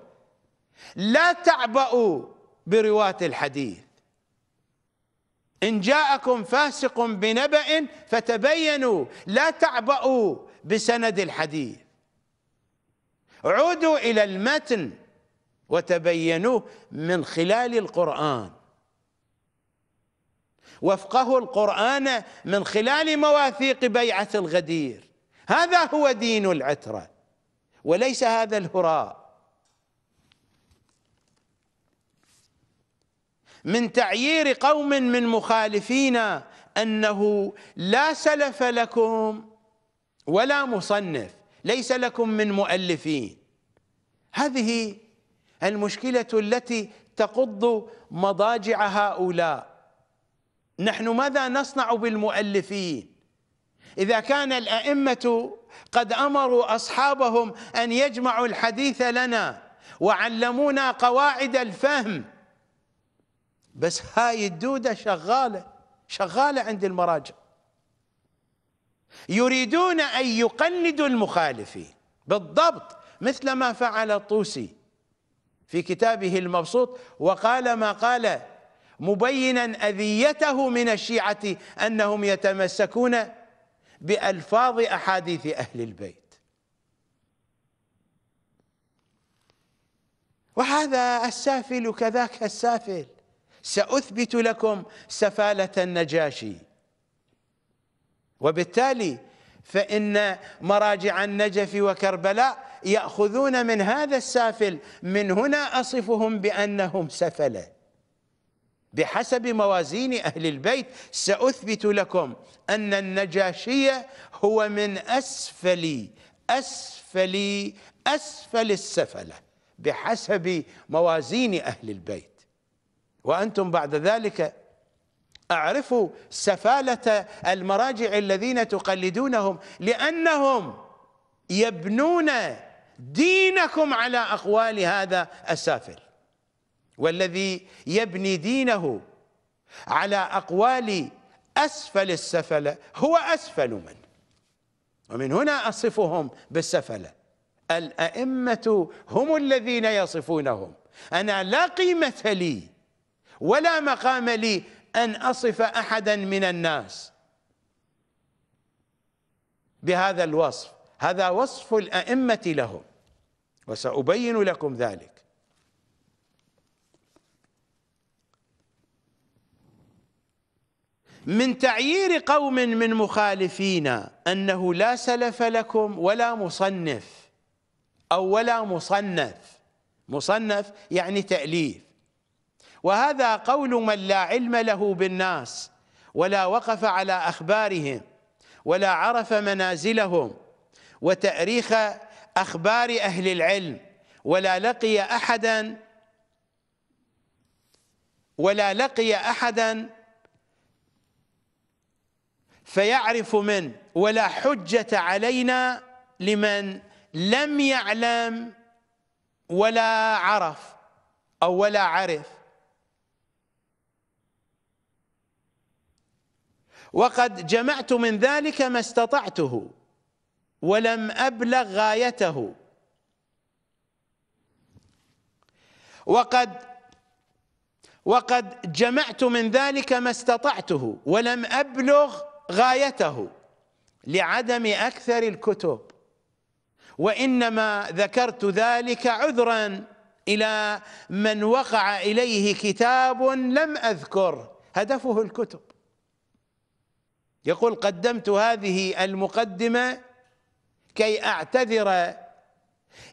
Speaker 1: لا تعبأوا برواة الحديث. إن جاءكم فاسق بنبأ فتبينوا لا تعبأوا بسند الحديث. عودوا إلى المتن وتبينوه من خلال القرآن. وفقه القرآن من خلال مواثيق بيعة الغدير. هذا هو دين العترة وليس هذا الهراء. من تعيير قوم من مخالفين أنه لا سلف لكم ولا مصنف. ليس لكم من مؤلفين. هذه المشكلة التي تقض مضاجع هؤلاء. نحن ماذا نصنع بالمؤلفين؟ إذا كان الأئمة قد أمروا أصحابهم أن يجمعوا الحديث لنا وعلمونا قواعد الفهم بس هاي الدودة شغالة شغالة عند المراجع. يريدون أن يقلدوا المخالفين. بالضبط مثل ما فعل الطوسي في كتابه المبسوط وقال ما قال مبينا أذيته من الشيعة أنهم يتمسكون بألفاظ أحاديث أهل البيت. وهذا السافل كذاك السافل. سأثبت لكم سفالة النجاشي. وبالتالي فإن مراجع النجف وكربلاء يأخذون من هذا السافل من هنا أصفهم بأنهم سفلة. بحسب موازين أهل البيت سأثبت لكم أن النجاشية هو من أسفل أسفل أسفل السفلة بحسب موازين أهل البيت. وأنتم بعد ذلك أعرفوا سفالة المراجع الذين تقلدونهم لأنهم يبنون دينكم على أقوال هذا السافل. والذي يبني دينه على أقوال أسفل السفلة هو أسفل منه ومن هنا أصفهم بالسفلة الأئمة هم الذين يصفونهم. أنا لا قيمة لي ولا مقام لي أن أصف أحدا من الناس. بهذا الوصف هذا وصف الأئمة لهم وسأبين لكم ذلك. من تعيير قوم من مخالفين أنه لا سلف لكم ولا مصنف أو ولا مصنف. مصنف يعني تأليف. وهذا قول من لا علم له بالناس ولا وقف على أخبارهم ولا عرف منازلهم وتأريخ أخبار أهل العلم ولا لقي أحدا ولا لقي أحدا فيعرف من ولا حجة علينا لمن لم يعلم ولا عرف أو ولا عرف. وقد جمعت من ذلك ما استطعته ولم أبلغ غايته. وقد وقد جمعت من ذلك ما استطعته ولم أبلغ غايته لعدم أكثر الكتب وإنما ذكرت ذلك عذرا إلى من وقع إليه كتاب لم أذكر هدفه الكتب. يقول قدمت هذه المقدمة كي أعتذر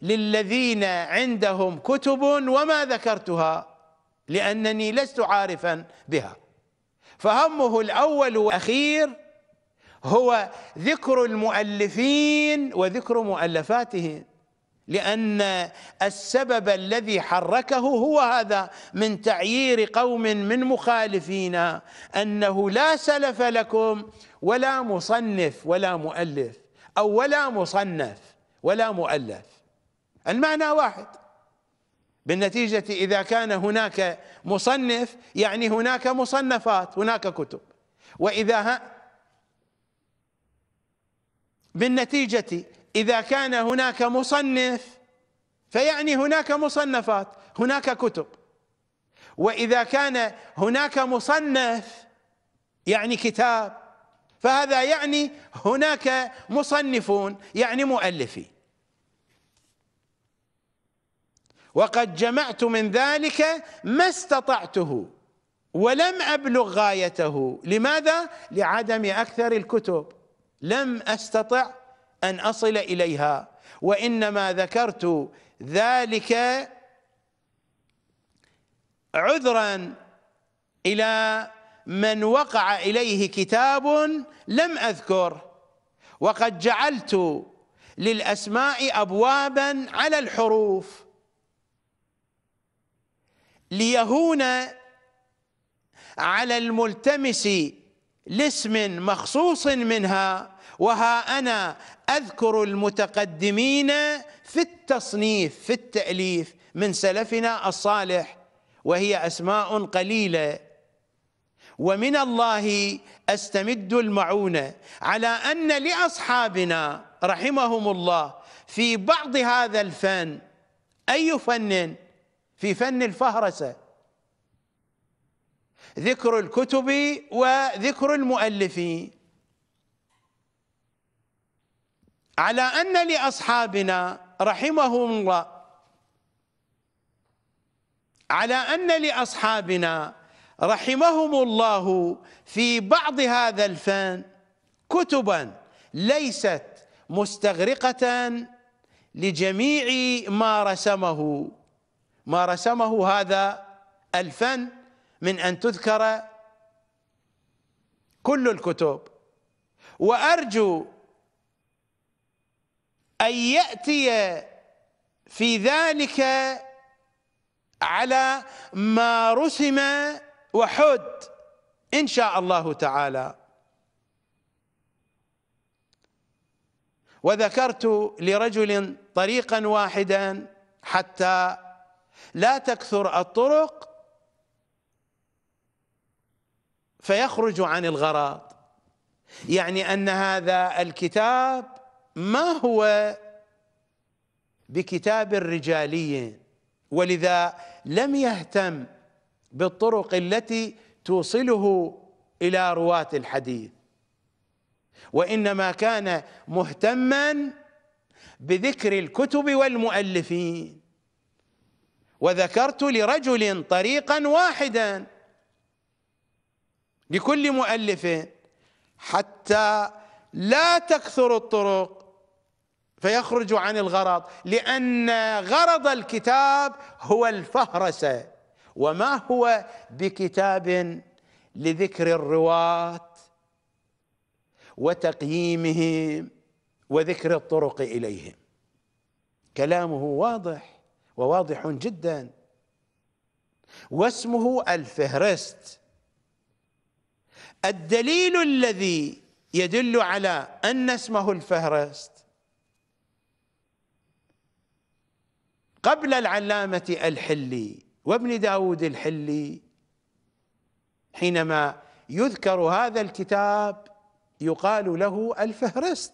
Speaker 1: للذين عندهم كتب وما ذكرتها لأنني لست عارفا بها. فهمه الأول والأخير هو ذكر المؤلفين وذكر مؤلفاتهم. لأن السبب الذي حركه هو هذا من تعيير قوم من مخالفين أنه لا سلف لكم ولا مصنف ولا مؤلف أو ولا مصنف ولا مؤلف. المعنى واحد. بالنتيجة إذا كان هناك مصنف يعني هناك مصنفات هناك كتب. وإذا بالنتيجة إذا كان هناك مصنف فيعني هناك مصنفات هناك كتب. وإذا كان هناك مصنف يعني كتاب فهذا يعني هناك مصنفون يعني مؤلفين وقد جمعت من ذلك ما استطعته ولم أبلغ غايته. لماذا؟ لعدم أكثر الكتب. لم أستطع أن أصل إليها. وإنما ذكرت ذلك عذرا إلى من وقع إليه كتاب لم أذكر. وقد جعلت للأسماء أبوابا على الحروف. ليهون على الملتمس لاسم مخصوص منها. وها أنا أذكر المتقدمين في التصنيف في التأليف من سلفنا الصالح وهي أسماء قليلة. ومن الله أستمد المعونة على أن لأصحابنا رحمهم الله في بعض هذا الفن أي فن؟ في فن الفهرسة. ذكر الكتب وذكر المؤلفين. على أن لأصحابنا رحمهم الله على أن لأصحابنا رحمهم الله في بعض هذا الفن كتبا ليست مستغرقة لجميع ما رسمه. ما رسمه هذا الفن من أن تذكر كل الكتب. وأرجو أن يأتي في ذلك على ما رسم وحد إن شاء الله تعالى. وذكرت لرجل طريقا واحدا حتى لا تكثر الطرق فيخرج عن الغرض. يعني أن هذا الكتاب ما هو بكتاب رجالي ولذا لم يهتم بالطرق التي توصله إلى رواة الحديث. وإنما كان مهتما بذكر الكتب والمؤلفين. وذكرت لرجل طريقا واحدا لكل مؤلف حتى لا تكثر الطرق. فيخرج عن الغرض لأن غرض الكتاب هو الفهرسة. وما هو بكتاب لذكر الرواة وتقييمهم وذكر الطرق اليهم كلامه واضح وواضح جدا. واسمه الفهرست. الدليل الذي يدل على أن اسمه الفهرست قبل العلامة الحلي وابن داود الحلي حينما يذكر هذا الكتاب يقال له الفهرست.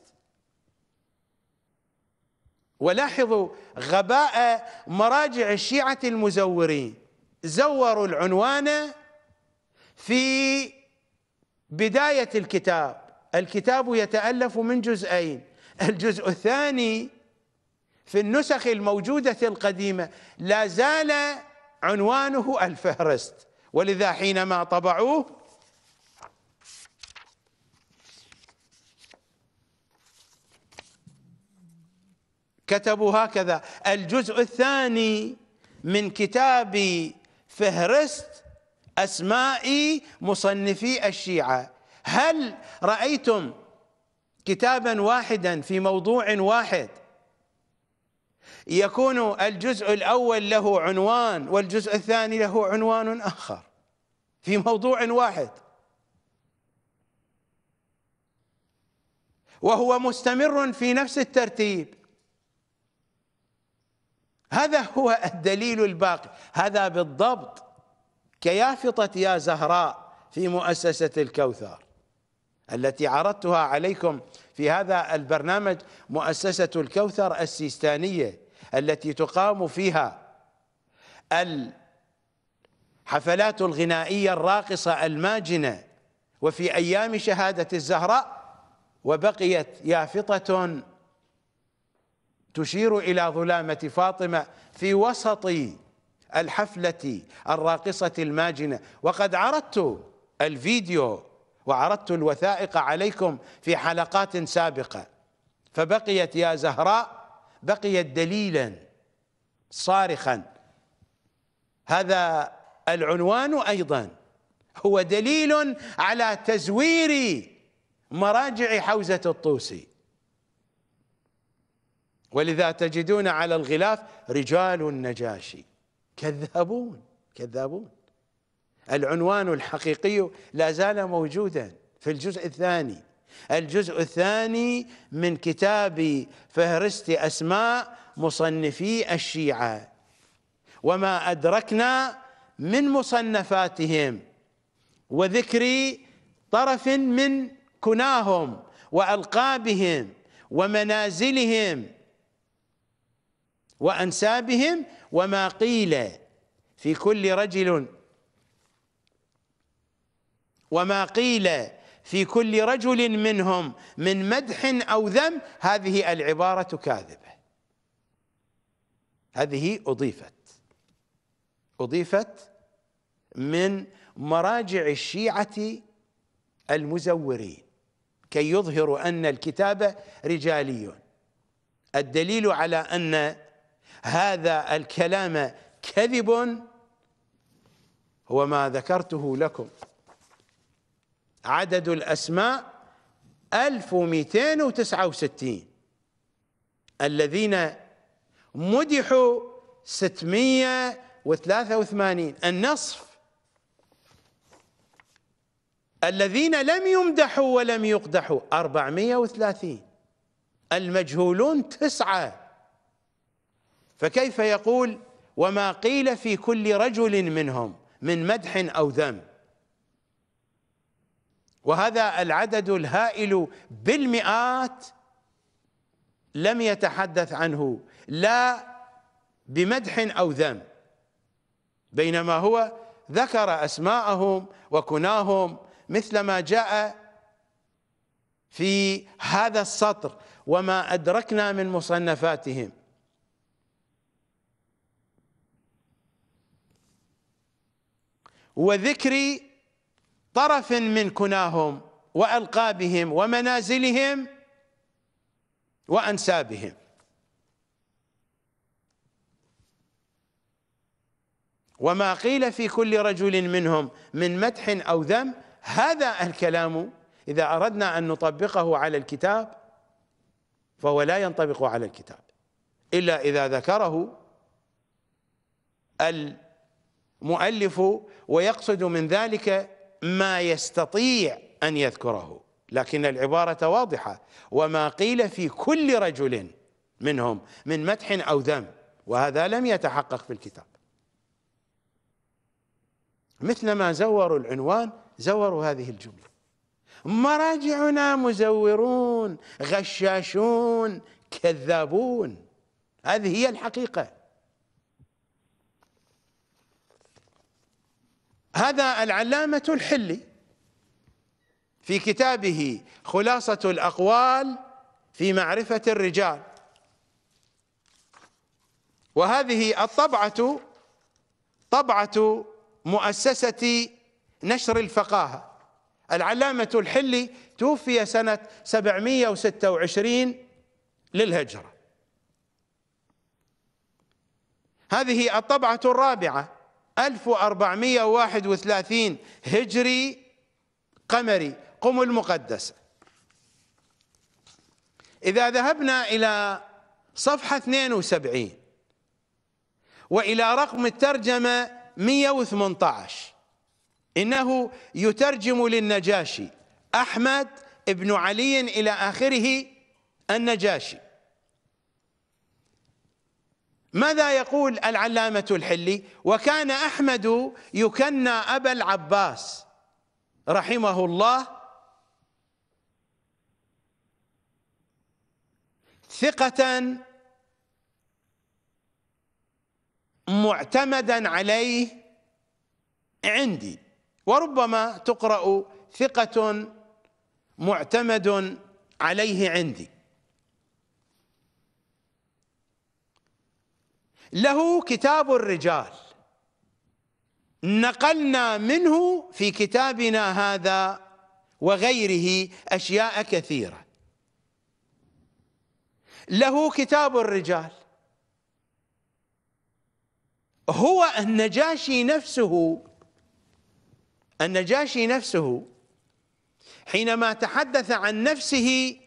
Speaker 1: ولاحظوا غباء مراجع الشيعة المزورين. زوروا العنوان في بداية الكتاب. الكتاب يتألف من جزئين. الجزء الثاني في النسخ الموجودة القديمة لا زال عنوانه الفهرست. ولذا حينما طبعوه كتبوا هكذا الجزء الثاني من كتاب فهرست أسماء مصنفي الشيعة. هل رأيتم كتابا واحدا في موضوع واحد يكون الجزء الأول له عنوان والجزء الثاني له عنوان آخر في موضوع واحد. وهو مستمر في نفس الترتيب. هذا هو الدليل الباقي. هذا بالضبط كيافطة يا زهراء في مؤسسة الكوثر التي عرضتها عليكم في هذا البرنامج مؤسسة الكوثر السيستانية. التي تقام فيها الحفلات الغنائية الراقصة الماجنة وفي أيام شهادة الزهراء وبقيت يافطة تشير إلى ظلامة فاطمة في وسط الحفلة الراقصة الماجنة. وقد عرضت الفيديو وعرضت الوثائق عليكم في حلقات سابقة. فبقيت يا زهراء بقيت دليلا صارخا. هذا العنوان أيضا. هو دليل على تزوير مراجع حوزة الطوسي. ولذا تجدون على الغلاف رجال النجاشي. كذابون كذابون. العنوان الحقيقي لا زال موجودا في الجزء الثاني. الجزء الثاني من كتاب فهرست أسماء مصنفي الشيعة. وما أدركنا من مصنفاتهم. وذكر طرف من كناهم وألقابهم ومنازلهم وأنسابهم وما قيل في كل رجل. وما قيل في كل رجل منهم من مدح أو ذم هذه العبارة كاذبة. هذه أضيفت. أضيفت من مراجع الشيعة المزورين كي يظهروا أن الكتاب رجالي. الدليل على أن هذا الكلام كذب هو ما ذكرته لكم. عدد الأسماء 1269 الذين مدحوا 683 النصف. الذين لم يمدحوا ولم يقدحوا 430 المجهولون تسعة. فكيف يقول وما قيل في كل رجل منهم من مدح أو ذم؟ وهذا العدد الهائل بالمئات لم يتحدث عنه لا بمدح أو ذم بينما هو ذكر أسماءهم وكناهم مثل ما جاء في هذا السطر وما أدركنا من مصنفاتهم. وذكر طرف من كناهم وألقابهم ومنازلهم وأنسابهم. وما قيل في كل رجل منهم من مدح أو ذم هذا الكلام إذا أردنا أن نطبقه على الكتاب فهو لا ينطبق على الكتاب إلا إذا ذكره المؤلف ويقصد من ذلك ما يستطيع أن يذكره. لكن العبارة واضحة. وما قيل في كل رجل منهم من مدح أو ذم. وهذا لم يتحقق في الكتاب. مثل ما زوروا العنوان زوروا هذه الجملة. مراجعنا مزورون غشاشون كذابون. هذه هي الحقيقة. هذا العلامة الحلي في كتابه خلاصة الأقوال في معرفة الرجال. وهذه الطبعة طبعة مؤسسة نشر الفقاهة. العلامة الحلي توفي سنة 726 للهجرة. هذه الطبعة الرابعة 1431 هجري قمري قم المقدسة إذا ذهبنا إلى صفحة 72 وإلى رقم الترجمة 118 إنه يترجم للنجاشي أحمد ابن علي إلى آخره النجاشي. ماذا يقول العلامة الحلي؟ وكان أحمد يكنى أبا العباس رحمه الله ثقة معتمدا عليه عندي وربما تقرأ ثقة معتمد عليه عندي. له كتاب الرجال. نقلنا منه في كتابنا هذا وغيره أشياء كثيرة. له كتاب الرجال. هو النجاشي نفسه النجاشي نفسه حينما تحدث عن نفسه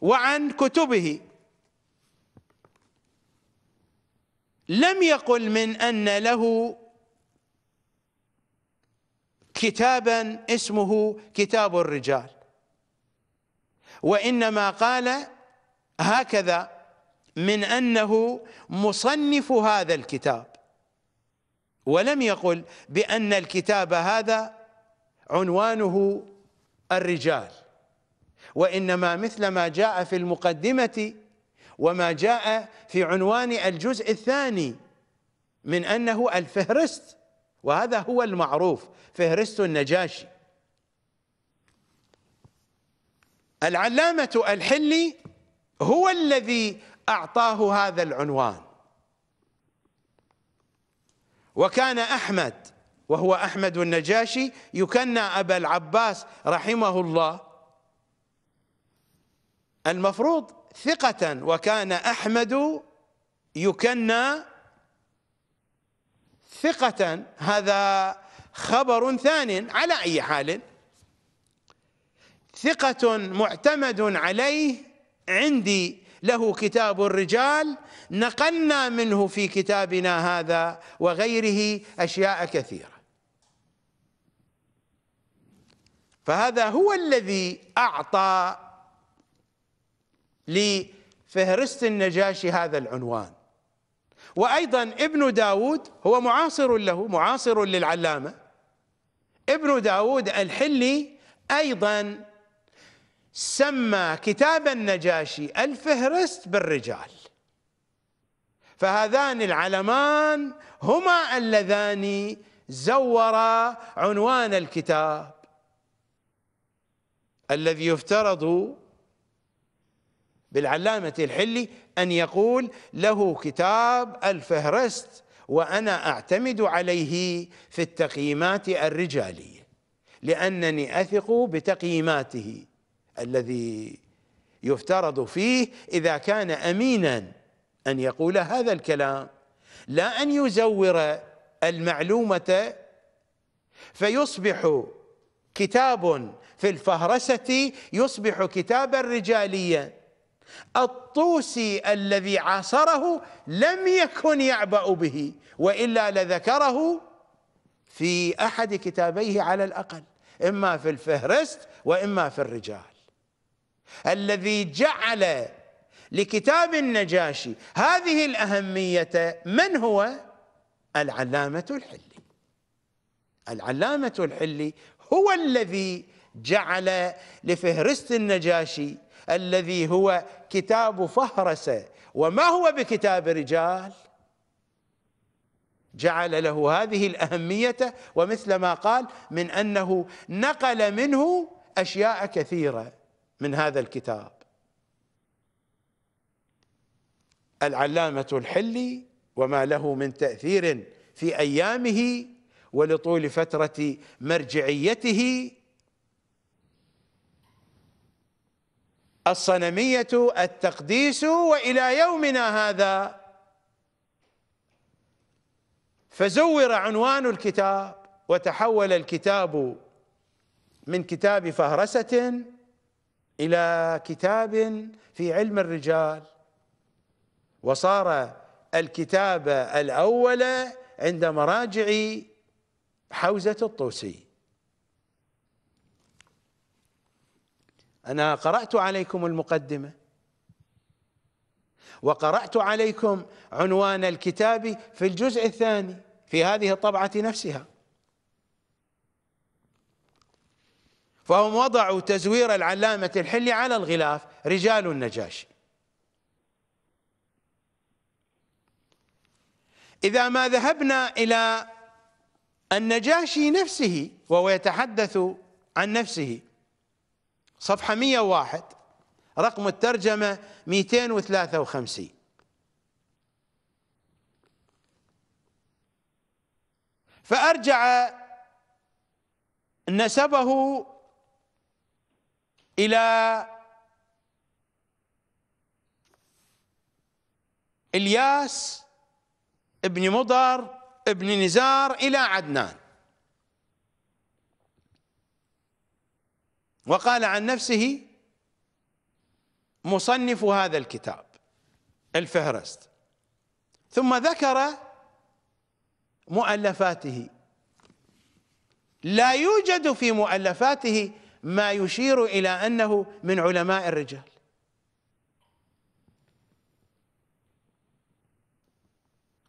Speaker 1: وعن كتبه لم يقل من أن له كتابا اسمه كتاب الرجال. وإنما قال هكذا من أنه مصنف هذا الكتاب. ولم يقل بأن الكتاب هذا عنوانه الرجال. وإنما مثل ما جاء في المقدمة وما جاء في عنوان الجزء الثاني من أنه الفهرست وهذا هو المعروف فهرست النجاشي. العلامة الحلي هو الذي أعطاه هذا العنوان. وكان أحمد وهو أحمد النجاشي يكنى أبا العباس رحمه الله. المفروض ثقة وكان أحمد يكنى ثقة. هذا خبر ثان على أي حال. ثقة معتمد عليه عندي. له كتاب الرجال. نقلنا منه في كتابنا هذا وغيره أشياء كثيرة. فهذا هو الذي أعطى لفهرست النجاشي هذا العنوان. وأيضا ابن داود هو معاصر له معاصر للعلامة. ابن داود الحلي أيضا سمى كتاب النجاشي الفهرست بالرجال. فهذان العلمان هما اللذان زورا عنوان الكتاب الذي يفترض بالعلامة الحلي أن يقول له كتاب الفهرست وأنا أعتمد عليه في التقييمات الرجالية لأنني أثق بتقييماته الذي يفترض فيه إذا كان أمينا أن يقول هذا الكلام. لا أن يزور المعلومة فيصبح كتاب في الفهرسة يصبح كتابا رجاليا. الطوسي الذي عاصره لم يكن يعبأ به وإلا لذكره في أحد كتابيه على الأقل إما في الفهرست وإما في الرجال الذي جعل لكتاب النجاشي هذه الأهمية من هو؟ العلامة الحلي العلامة الحلي هو الذي جعل لفهرست النجاشي الذي هو كتاب فهرسة. وما هو بكتاب رجال؟ جعل له هذه الأهمية ومثل ما قال من أنه نقل منه أشياء كثيرة من هذا الكتاب. العلامة الحلي وما له من تأثير في أيامه ولطول فترة مرجعيته الصنمية التقديس وإلى يومنا هذا. فزور عنوان الكتاب وتحول الكتاب من كتاب فهرسة إلى كتاب في علم الرجال. وصار الكتاب الأول عند مراجع حوزة الطوسي. أنا قرأت عليكم المقدمة. وقرأت عليكم عنوان الكتاب في الجزء الثاني في هذه الطبعة نفسها. فهم وضعوا تزوير العلامة الحلي على الغلاف رجال النجاشي إذا ما ذهبنا إلى النجاشي نفسه وهو يتحدث عن نفسه صفحة 101 رقم الترجمة 253 فأرجع نسبه إلى إلياس ابن مضر ابن نزار إلى عدنان. وقال عن نفسه مصنف هذا الكتاب الفهرست. ثم ذكر مؤلفاته. لا يوجد في مؤلفاته ما يشير إلى أنه من علماء الرجال.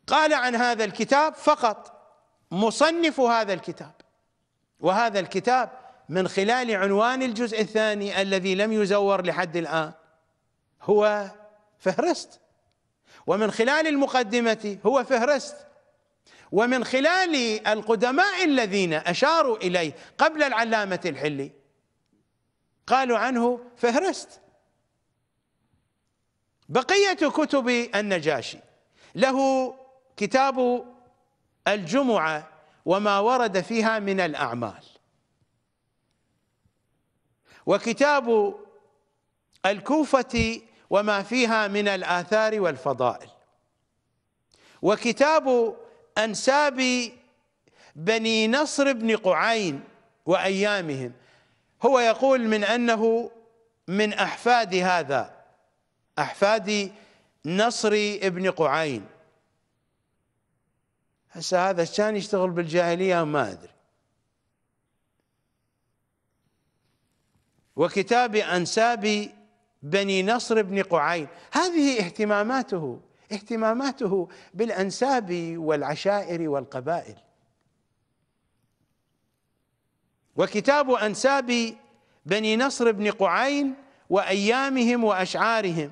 Speaker 1: قال عن هذا الكتاب فقط مصنف هذا الكتاب وهذا الكتاب من خلال عنوان الجزء الثاني الذي لم يزور لحد الآن هو فهرست. ومن خلال المقدمة هو فهرست. ومن خلال القدماء الذين أشاروا إليه قبل العلامة الحلي قالوا عنه فهرست. بقية كتب النجاشي له كتاب الجمعة وما ورد فيها من الأعمال. وكتاب الكوفة وما فيها من الآثار والفضائل. وكتاب أنساب بني نصر بن قعين وأيامهم. هو يقول من أنه من أحفاد هذا أحفاد نصر بن قعين. هسه هذا كان يشتغل بالجاهلية ما أدري. وكتاب أنساب بني نصر بن قعين هذه اهتماماته اهتماماته بالأنساب والعشائر والقبائل. وكتاب أنساب بني نصر بن قعين وأيامهم وأشعارهم.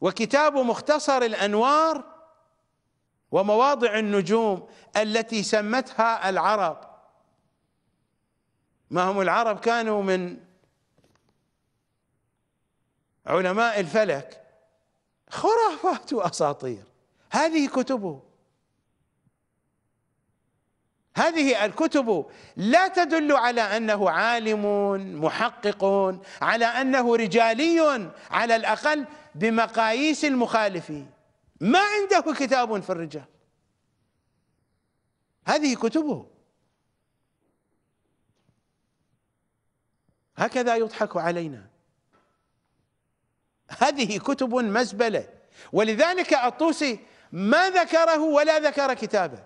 Speaker 1: وكتاب مختصر الأنوار ومواضع النجوم التي سمتها العرب. ما هم العرب كانوا من علماء الفلك. خرافات وأساطير. هذه كتبه. هذه الكتب لا تدل على أنه عالم محقق على أنه رجالي على الأقل بمقاييس المخالفين ما عنده كتاب في الرجال. هذه كتبه. هكذا يضحك علينا. هذه كتب مزبلة. ولذلك الطوسي ما ذكره ولا ذكر كتابه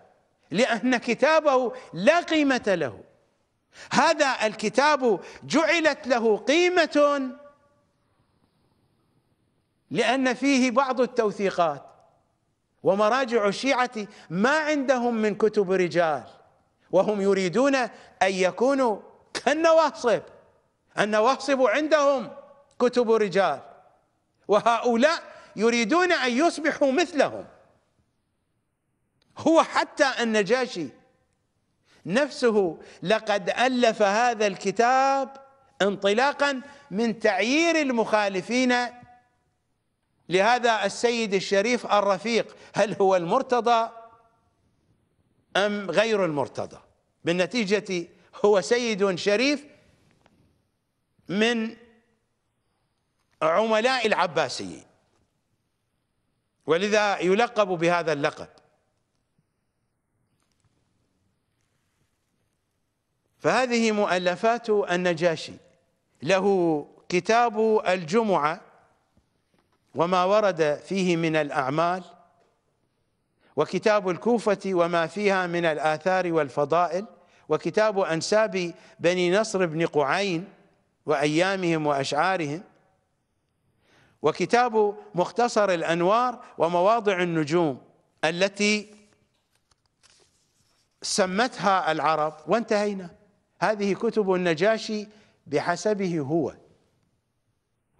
Speaker 1: لأن كتابه لا قيمة له. هذا الكتاب جعلت له قيمة لأن فيه بعض التوثيقات. ومراجع الشيعة ما عندهم من كتب رجال وهم يريدون أن يكونوا كالنواصب. النواصب عندهم كتب رجال. وهؤلاء يريدون أن يصبحوا مثلهم. هو حتى النجاشي نفسه لقد ألف هذا الكتاب انطلاقا من تعيير المخالفين لهذا السيد الشريف الرفيق. هل هو المرتضى أم غير المرتضى؟ بالنتيجة هو سيد شريف من عملاء العباسيين. ولذا يلقب بهذا اللقب. فهذه مؤلفات النجاشي. له كتاب الجمعة وما ورد فيه من الأعمال وكتاب الكوفة وما فيها من الآثار والفضائل وكتاب أنساب بني نصر بن قعين وأيامهم وأشعارهم. وكتاب مختصر الأنوار ومواضع النجوم التي سمتها العرب وانتهينا. هذه كتب النجاشي بحسبه هو.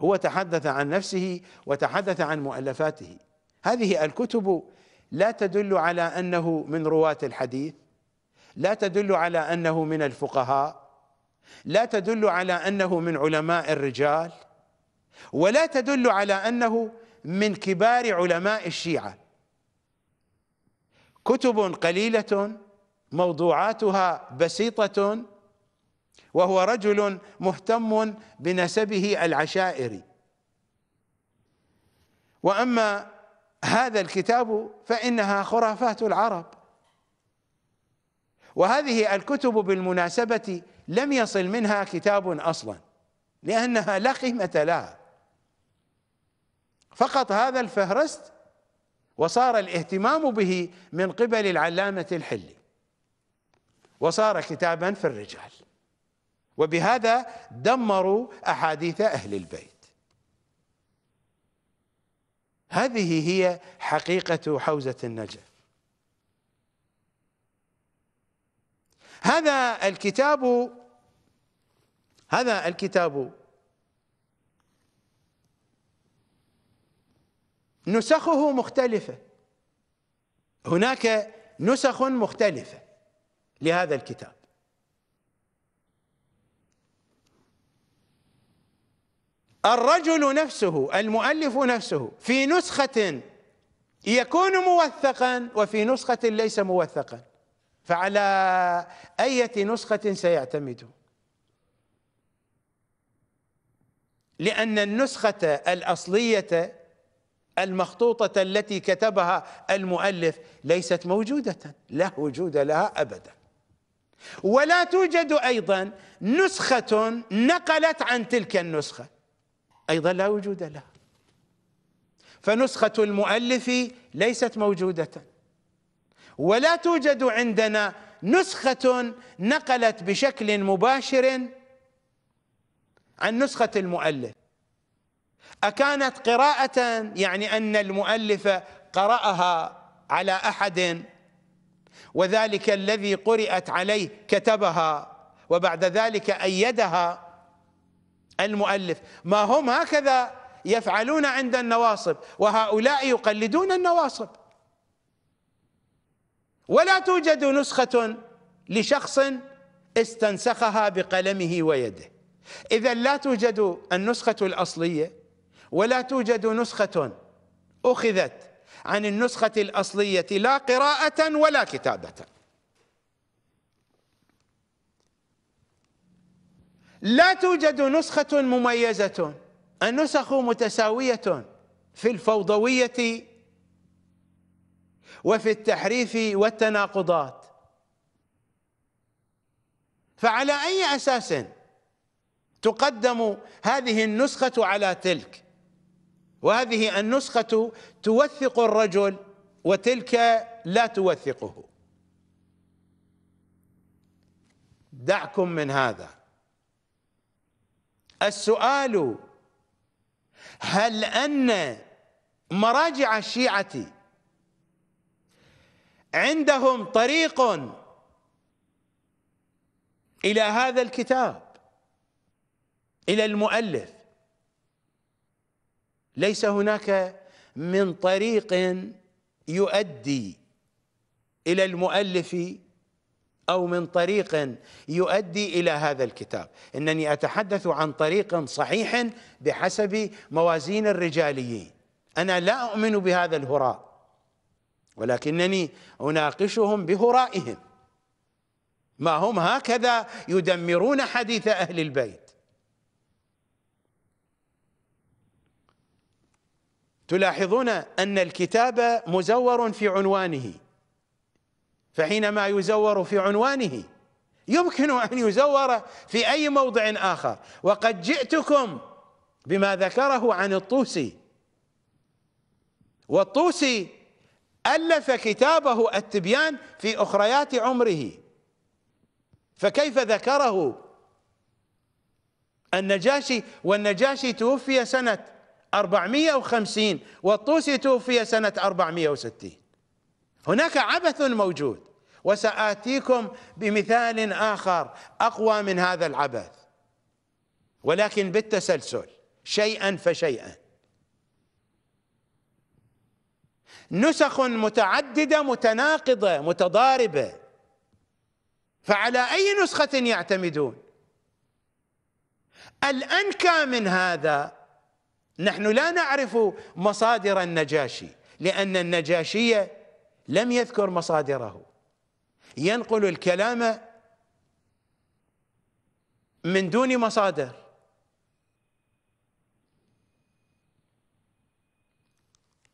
Speaker 1: هو تحدث عن نفسه وتحدث عن مؤلفاته. هذه الكتب لا تدل على أنه من رواة الحديث لا تدل على أنه من الفقهاء لا تدل على أنه من علماء الرجال ولا تدل على أنه من كبار علماء الشيعة. كتب قليلة موضوعاتها بسيطة وهو رجل مهتم بنسبه العشائري. وأما هذا الكتاب فإنها خرافات العرب. وهذه الكتب بالمناسبة لم يصل منها كتاب أصلا لأنها لا قيمة لها. فقط هذا الفهرست وصار الاهتمام به من قبل العلامة الحلي وصار كتابا في الرجال. وبهذا دمروا أحاديث أهل البيت. هذه هي حقيقة حوزة النجف. هذا الكتاب هذا الكتاب. نسخه مختلفة. هناك نسخ مختلفة لهذا الكتاب. الرجل نفسه المؤلف نفسه في نسخة يكون موثقا وفي نسخة ليس موثقا. فعلى أية نسخة سيعتمد؟ لأن النسخة الأصلية المخطوطة التي كتبها المؤلف ليست موجودة لا وجود لها أبدا. ولا توجد أيضا نسخة نقلت عن تلك النسخة أيضا لا وجود لها. فنسخة المؤلف ليست موجودة. ولا توجد عندنا نسخة نقلت بشكل مباشر عن نسخة المؤلف. أكانت قراءة يعني أن المؤلف قرأها على أحد وذلك الذي قرأت عليه كتبها وبعد ذلك أيدها المؤلف. ما هم هكذا يفعلون عند النواصب وهؤلاء يقلدون النواصب. ولا توجد نسخة لشخص استنسخها بقلمه ويده. إذا لا توجد النسخة الأصلية ولا توجد نسخة أخذت عن النسخة الأصلية لا قراءة ولا كتابة. لا توجد نسخة مميزة النسخ متساوية في الفوضوية وفي التحريف والتناقضات. فعلى أي أساس تقدم هذه النسخة على تلك. وهذه النسخة توثق الرجل وتلك لا توثقه. دعكم من هذا. السؤال هل أن مراجع الشيعة عندهم طريق إلى هذا الكتاب؟ إلى المؤلف. ليس هناك من طريق يؤدي إلى المؤلف أو من طريق يؤدي إلى هذا الكتاب. إنني أتحدث عن طريق صحيح بحسب موازين الرجاليين. أنا لا أؤمن بهذا الهراء ولكنني أناقشهم بهرائهم. ما هم هكذا يدمرون حديث أهل البيت؟ تلاحظون أن الكتاب مزور في عنوانه. فحينما يزور في عنوانه يمكن أن يزور في أي موضع آخر. وقد جئتكم بما ذكره عن الطوسي. والطوسي ألف كتابه التبيان في أخريات عمره. فكيف ذكره النجاشي؟ والنجاشي توفي سنة 450 والطوسي توفي سنة 460 هناك عبث موجود وسآتيكم بمثال آخر أقوى من هذا العبث. ولكن بالتسلسل شيئا فشيئا. نسخ متعددة متناقضة متضاربة. فعلى أي نسخة يعتمدون؟ الأنكى من هذا نحن لا نعرف مصادر النجاشي لأن النجاشية لم يذكر مصادره. ينقل الكلام من دون مصادر.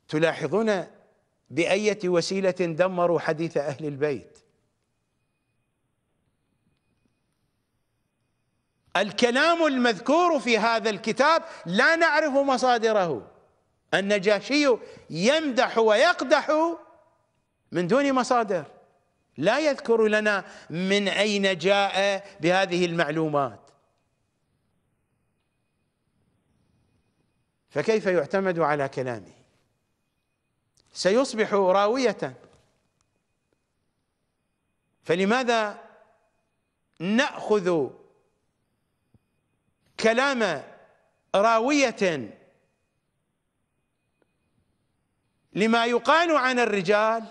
Speaker 1: تلاحظون بأية وسيلة دمروا حديث أهل البيت؟ الكلام المذكور في هذا الكتاب لا نعرف مصادره. النجاشي يمدح ويقدح من دون مصادر. لا يذكر لنا من أين جاء بهذه المعلومات. فكيف يعتمد على كلامه؟ سيصبح راوية. فلماذا نأخذ كلام راوية لما يقال عن الرجال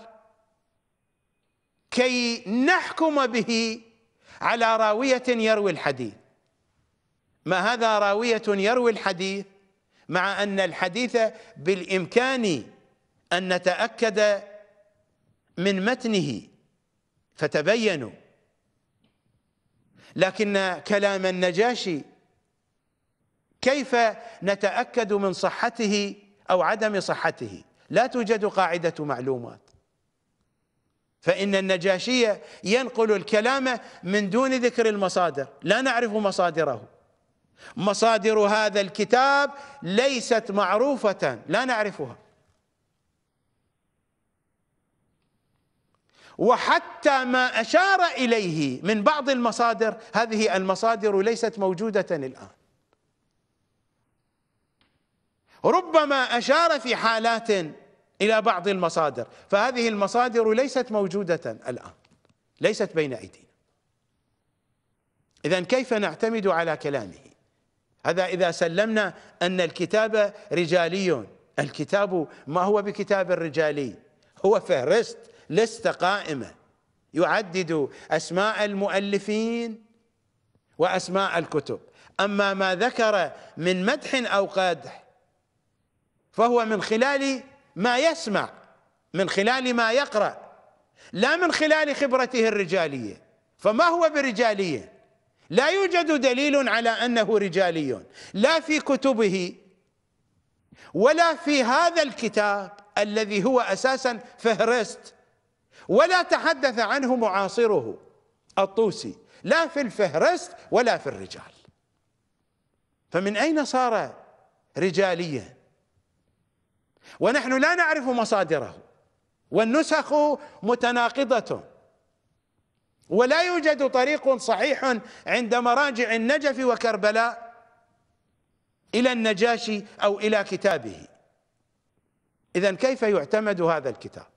Speaker 1: كي نحكم به على راوية يروي الحديث. ما هذا راوية يروي الحديث؟ مع أن الحديث بالإمكان أن نتأكد من متنه فتبينوا. لكن كلام النجاشي كيف نتأكد من صحته أو عدم صحته؟ لا توجد قاعدة معلومات. فإن النجاشي ينقل الكلام من دون ذكر المصادر لا نعرف مصادره. مصادر هذا الكتاب ليست معروفة لا نعرفها. وحتى ما أشار إليه من بعض المصادر هذه المصادر ليست موجودة الآن. ربما أشار في حالات إلى بعض المصادر فهذه المصادر ليست موجودة الآن ليست بين أيدينا. إذا كيف نعتمد على كلامه؟ هذا إذا سلمنا أن الكتاب رجالي الكتاب ما هو بكتاب رجالي هو فهرست لست قائمة يعدد أسماء المؤلفين وأسماء الكتب. أما ما ذكر من مدح أو قدح فهو من خلال ما يسمع من خلال ما يقرأ لا من خلال خبرته الرجالية. فما هو برجالية؟ لا يوجد دليل على أنه رجالي. لا في كتبه ولا في هذا الكتاب الذي هو أساسا فهرست ولا تحدث عنه معاصره الطوسي لا في الفهرست ولا في الرجال. فمن أين صار رجاليا؟ ونحن لا نعرف مصادره. والنسخ متناقضة. ولا يوجد طريق صحيح عند مراجع النجف وكربلاء إلى النجاشي أو إلى كتابه. إذا كيف يعتمد هذا الكتاب؟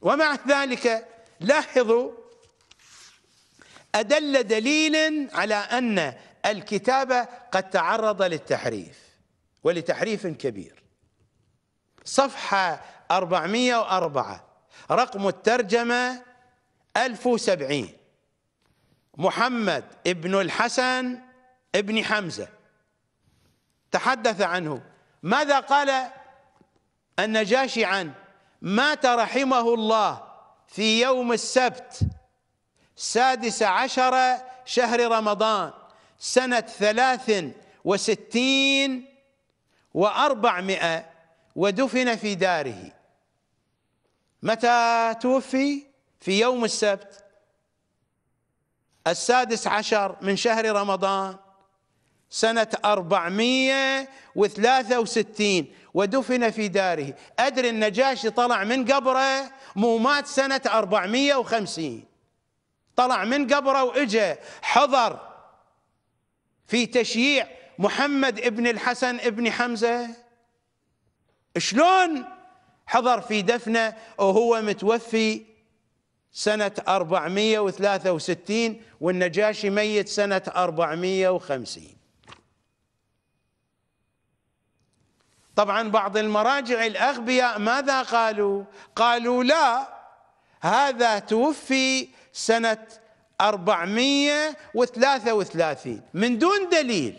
Speaker 1: ومع ذلك لاحظوا أدل دليل على أن الكتاب قد تعرض للتحريف ولتحريف كبير. صفحة 404 رقم الترجمة 1070 محمد ابن الحسن ابن حمزة. تحدث عنه. ماذا قال؟ النجاشي عنه مات رحمه الله في يوم السبت سادس عشر شهر رمضان سنة ثلاث وستين وأربعمائة ودفن في داره. متى توفي؟ في يوم السبت. السادس عشر من شهر رمضان سنة أربعمية وثلاثة وستين ودفن في داره. أدري النجاشي طلع من قبره مو مات سنة أربعمية وخمسين. طلع من قبره وإجا حضر في تشييع محمد ابن الحسن ابن حمزة. شلون حضر في دفنه وهو متوفي سنة 463 والنجاشي ميت سنة 450 طبعا بعض المراجع الأغبياء ماذا قالوا؟ قالوا لا هذا توفي سنة 433 من دون دليل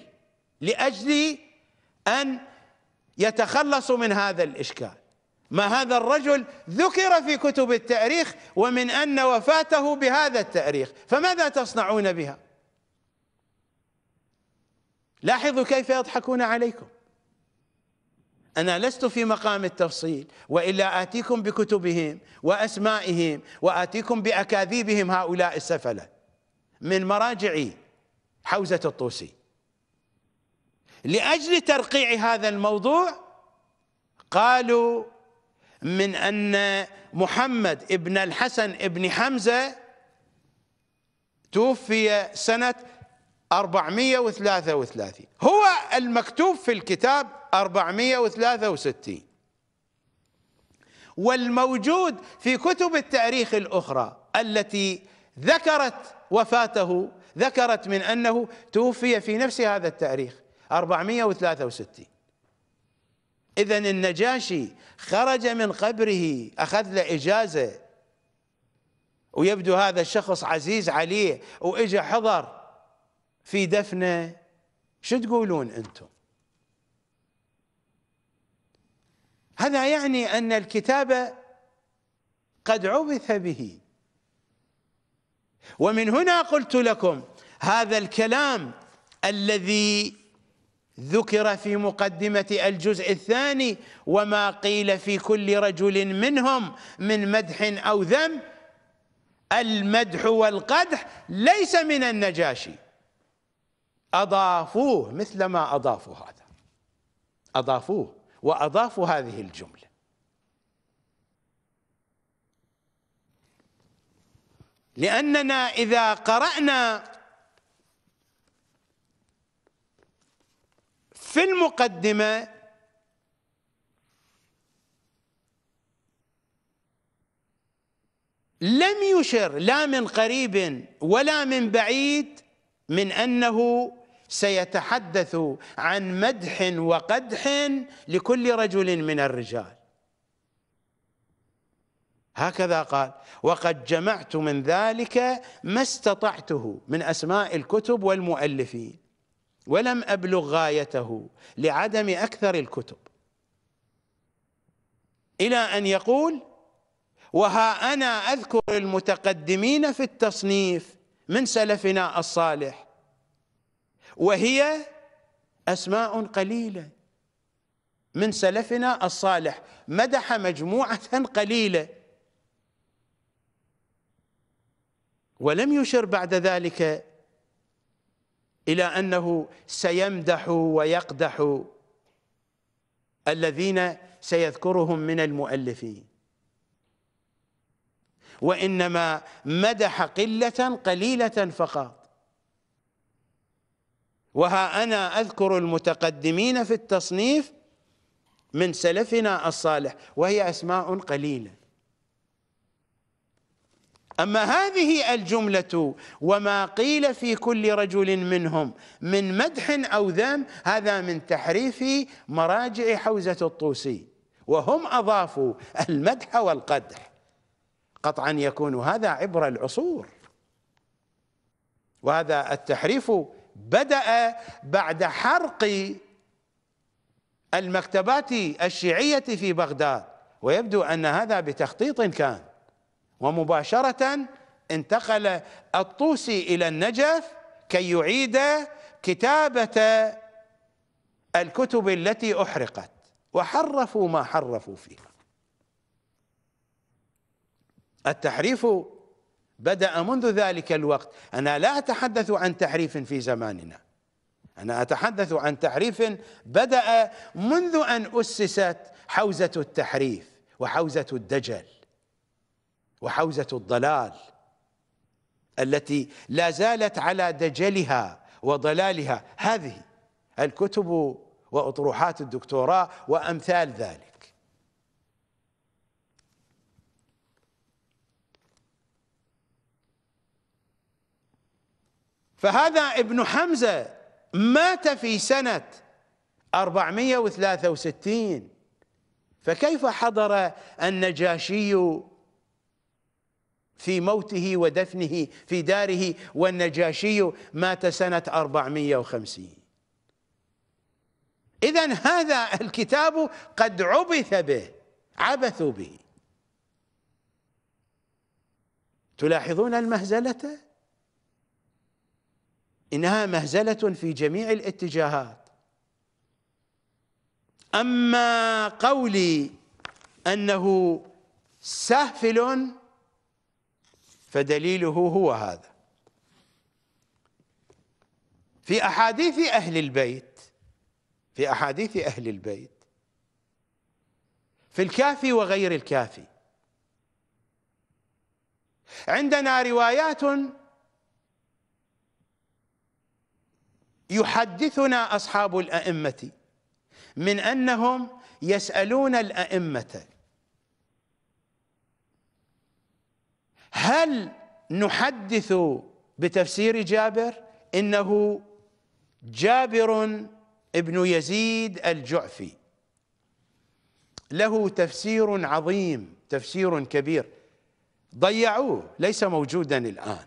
Speaker 1: لأجل أن يتخلصوا من هذا الإشكال. ما هذا الرجل ذكر في كتب التاريخ ومن أن وفاته بهذا التاريخ فماذا تصنعون بها؟ لاحظوا كيف يضحكون عليكم. أنا لست في مقام التفصيل وإلا آتيكم بكتبهم وأسمائهم وآتيكم بأكاذيبهم هؤلاء السفلة من مراجع حوزة الطوسي. لأجل ترقيع هذا الموضوع قالوا من أن محمد ابن الحسن ابن حمزة توفي سنة 433 هو المكتوب في الكتاب 463 والموجود في كتب التاريخ الأخرى التي ذكرت وفاته ذكرت من أنه توفي في نفس هذا التاريخ. 463 إذا النجاشي خرج من قبره أخذ له إجازة. ويبدو هذا الشخص عزيز عليه وإجا حضر في دفنة. شو تقولون أنتم؟ هذا يعني أن الكتاب قد عبث به. ومن هنا قلت لكم هذا الكلام الذي ذكر في مقدمة الجزء الثاني وما قيل في كل رجل منهم من مدح أو ذم المدح والقدح ليس من النجاشي. أضافوه مثل ما أضافوا هذا. أضافوه وأضافوا هذه الجملة. لأننا إذا قرأنا في المقدمة لم يشر لا من قريب ولا من بعيد من أنه سيتحدث عن مدح وقدح لكل رجل من الرجال. هكذا قال وقد جمعت من ذلك ما استطعته من أسماء الكتب والمؤلفين ولم أبلغ غايته لعدم أكثر الكتب. إلى أن يقول وها أنا أذكر المتقدمين في التصنيف من سلفنا الصالح وهي أسماء قليلة. من سلفنا الصالح مدح مجموعة قليلة. ولم يشر بعد ذلك إلى أنه سيمدح ويقدح الذين سيذكرهم من المؤلفين. وإنما مدح قلة قليلة فقط. وها أنا أذكر المتقدمين في التصنيف من سلفنا الصالح وهي أسماء قليلة. أما هذه الجملة وما قيل في كل رجل منهم من مدح أو ذم هذا من تحريف مراجع حوزة الطوسي وهم أضافوا المدح والقدح. قطعا يكون هذا عبر العصور. وهذا التحريف بدأ بعد حرق المكتبات الشيعية في بغداد ويبدو أن هذا بتخطيط كان. ومباشرة انتقل الطوسي إلى النجف كي يعيد كتابة الكتب التي أحرقت. وحرفوا ما حرفوا فيها. التحريف بدأ منذ ذلك الوقت. أنا لا أتحدث عن تحريف في زماننا. أنا أتحدث عن تحريف بدأ منذ أن أسست حوزة التحريف وحوزة الدجل. وحوزة الضلال التي لا زالت على دجلها وضلالها. هذه الكتب وأطروحات الدكتوراه وأمثال ذلك. فهذا ابن حمزة مات في سنة 463 فكيف حضر النجاشي في موته ودفنه في داره والنجاشي مات سنة 450 إذا هذا الكتاب قد عبث به عبثوا به. تلاحظون المهزلة؟ إنها مهزلة في جميع الاتجاهات. أما قولي أنه سافل فدليله هو هذا. في أحاديث أهل البيت في أحاديث أهل البيت في الكافي وغير الكافي. عندنا روايات يحدثنا أصحاب الأئمة من أنهم يسألون الأئمة هل نحدث بتفسير جابر؟ إنه جابر ابن يزيد الجعفي. له تفسير عظيم تفسير كبير. ضيعوه ليس موجودا الآن.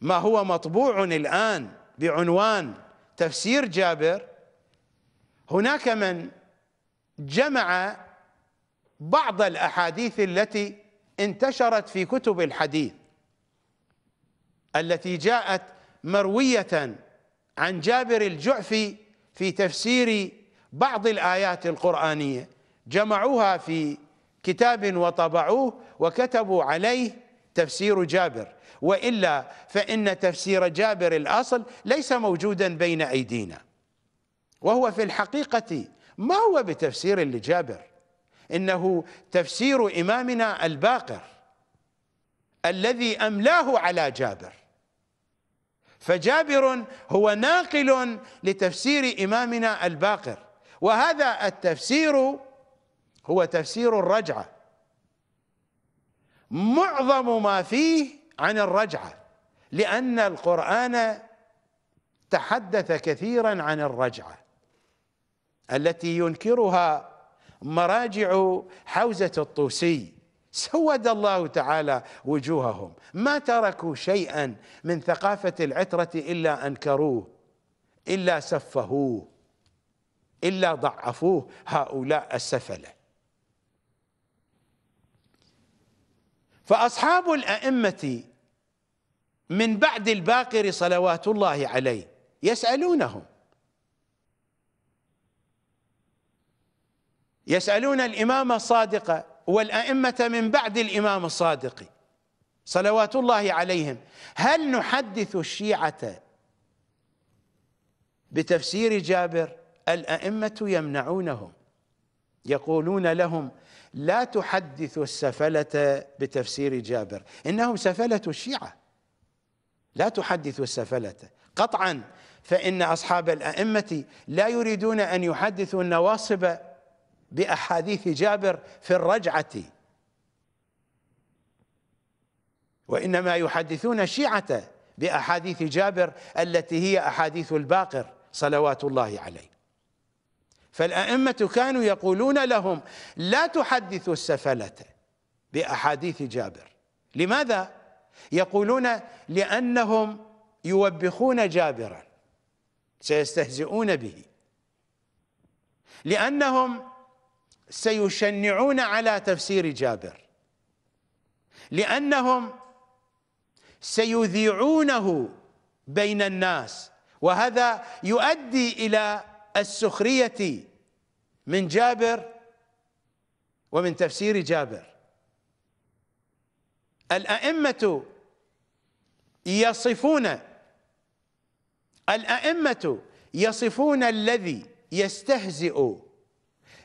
Speaker 1: ما هو مطبوع الآن بعنوان تفسير جابر؟ هناك من جمع بعض الأحاديث التي انتشرت في كتب الحديث التي جاءت مروية عن جابر الجعفي في تفسير بعض الآيات القرآنية. جمعوها في كتاب وطبعوه وكتبوا عليه تفسير جابر. وإلا فإن تفسير جابر الأصل ليس موجودا بين أيدينا. وهو في الحقيقة ما هو بتفسير لجابر؟ إنه تفسير إمامنا الباقر الذي أملاه على جابر. فجابر هو ناقل لتفسير إمامنا الباقر وهذا التفسير هو تفسير الرجعة. معظم ما فيه عن الرجعة لأن القرآن تحدث كثيرا عن الرجعة التي ينكرها مراجع حوزة الطوسي. سود الله تعالى وجوههم. ما تركوا شيئا من ثقافة العترة إلا أنكروه إلا سفهوه إلا ضعفوه هؤلاء السفلة. فأصحاب الأئمة من بعد الباقر صلوات الله عليه يسألونهم يسألون الإمام الصادق والأئمة من بعد الإمام الصادق صلوات الله عليهم. هل نحدث الشيعة بتفسير جابر؟ الأئمة يمنعونهم يقولون لهم لا تحدثوا السفلة بتفسير جابر إنهم سفلة الشيعة. لا تحدثوا السفلة. قطعا فإن أصحاب الأئمة لا يريدون أن يحدثوا النواصب بأحاديث جابر في الرجعة. وإنما يحدثون الشيعه بأحاديث جابر التي هي أحاديث الباقر صلوات الله عليه. فالأئمة كانوا يقولون لهم لا تحدثوا السفلة بأحاديث جابر. لماذا؟ يقولون لأنهم يوبخون جابرا سيستهزئون به. لأنهم سيشنعون على تفسير جابر. لأنهم سيذيعونه بين الناس وهذا يؤدي إلى السخرية من جابر ومن تفسير جابر. الأئمة يصفون الأئمة يصفون الذي يستهزئ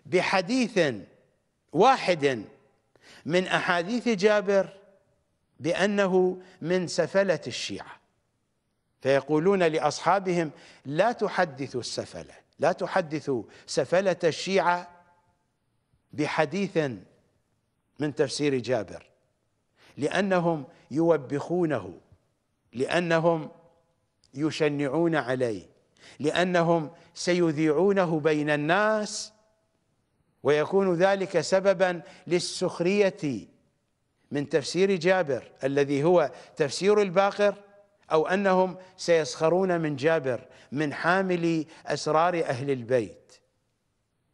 Speaker 1: بحديث واحد من أحاديث جابر بأنه من سفلة الشيعة. فيقولون لأصحابهم لا تحدثوا السفلة لا تحدثوا سفلة الشيعة بحديث من تفسير جابر لأنهم يوبخونه لأنهم يشنعون عليه لأنهم سيذيعونه بين الناس ويكون ذلك سببا للسخرية من تفسير جابر الذي هو تفسير الباقر أو أنهم سيسخرون من جابر من حامل أسرار أهل البيت.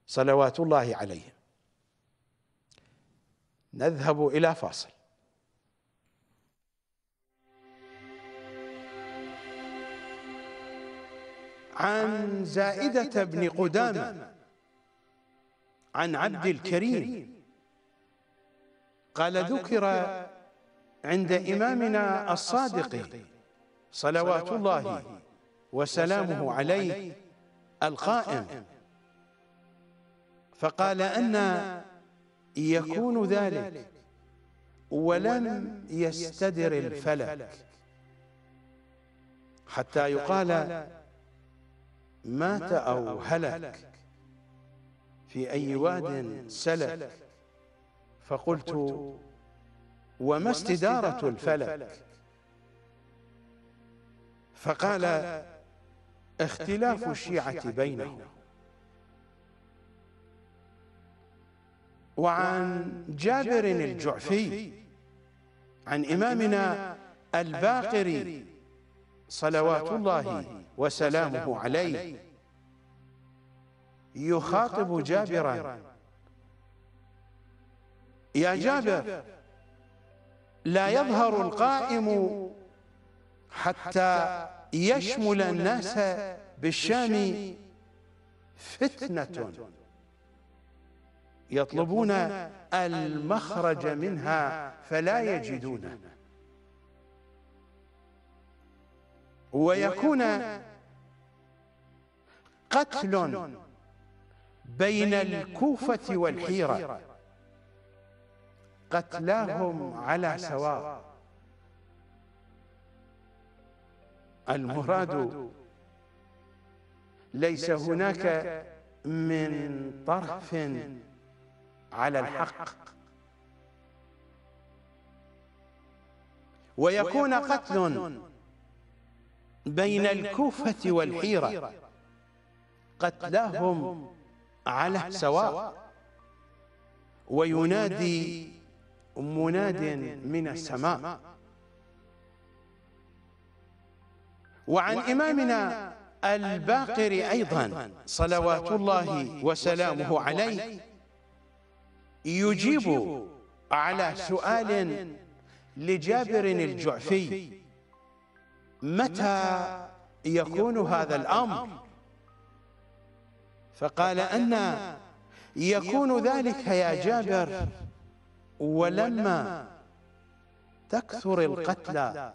Speaker 1: صلوات الله عليهم. نذهب إلى فاصل. عن زائدة بن قدامة. عن عبد الكريم. قال ذكر عند إمامنا الصادق صلوات الله وسلامه عليه القائم. فقال أن يكون ذلك ولم يستدر الفلك. حتى يقال مات أو هلك. في أي واد سلك فقلت وما استدارة الفلك؟ فقال اختلاف الشيعة بينهم. وعن جابر الجعفي عن إمامنا الباقر صلوات الله وسلامه عليه. يخاطب جابرا. يا جابر لا يظهر القائم حتى يشمل الناس بالشام فتنة. يطلبون المخرج منها فلا يجدونه. ويكون قتل بين الكوفة والحيرة. قتلاهم على سواء المراد ليس هناك من طرف على الحق. ويكون قتل بين الكوفة والحيرة. قتلاهم على سواء. وينادي مناد من السماء. وعن إمامنا الباقر أيضا صلوات الله وسلامه عليه يجيب على سؤال لجابر الجعفي. متى يكون هذا الأمر؟ فقال أن يكون ذلك يا جابر ولما تكثر القتلى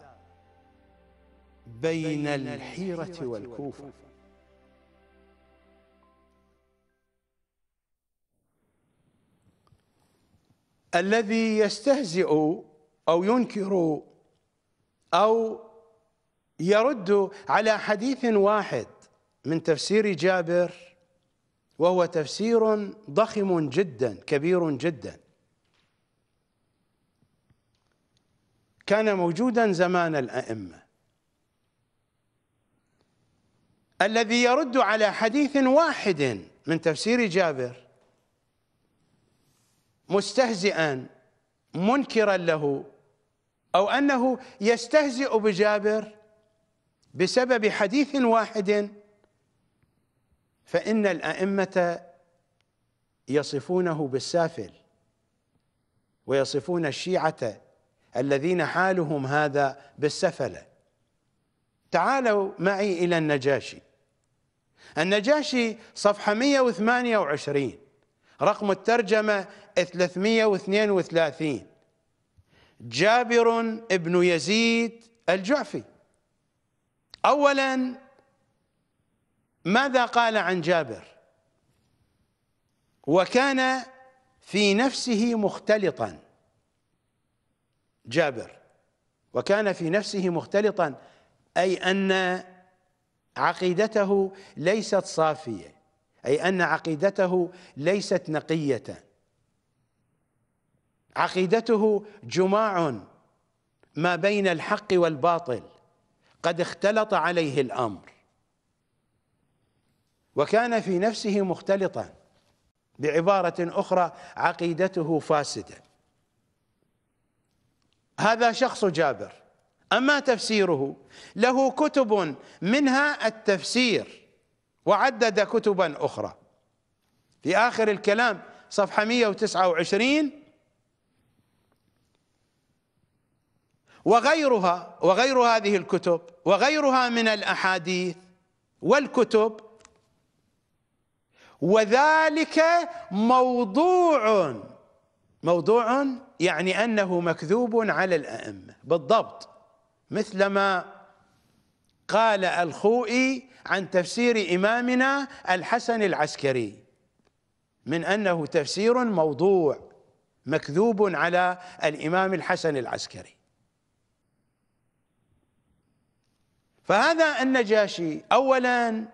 Speaker 1: بين الحيرة والكوفة. الذي يستهزئ أو ينكر أو يرد على حديث واحد من تفسير جابر وهو تفسير ضخم جدا كبير جدا. كان موجودا زمان الأئمة. الذي يرد على حديث واحد من تفسير جابر مستهزئا منكرا له أو أنه يستهزئ بجابر بسبب حديث واحد فإن الأئمة يصفونه بالسافل ويصفون الشيعة الذين حالهم هذا بالسفلة. تعالوا معي إلى النجاشي. النجاشي صفحة 128 رقم الترجمة 332 جابر بن يزيد الجعفي. اولا ماذا قال عن جابر؟ وكان في نفسه مختلطا. جابر وكان في نفسه مختلطا أي أن عقيدته ليست صافية أي أن عقيدته ليست نقية. عقيدته جماع ما بين الحق والباطل قد اختلط عليه الأمر. وكان في نفسه مختلطا بعبارة أخرى عقيدته فاسدة. هذا شخص جابر. أما تفسيره له كتب منها التفسير وعدد كتبا أخرى. في آخر الكلام صفحة 129 وغيرها وغير هذه الكتب وغيرها من الأحاديث والكتب وذلك موضوع موضوع يعني أنه مكذوب على الأئمة. بالضبط. مثلما قال الخوئي عن تفسير إمامنا الحسن العسكري من أنه تفسير موضوع مكذوب على الإمام الحسن العسكري. فهذا النجاشي اولا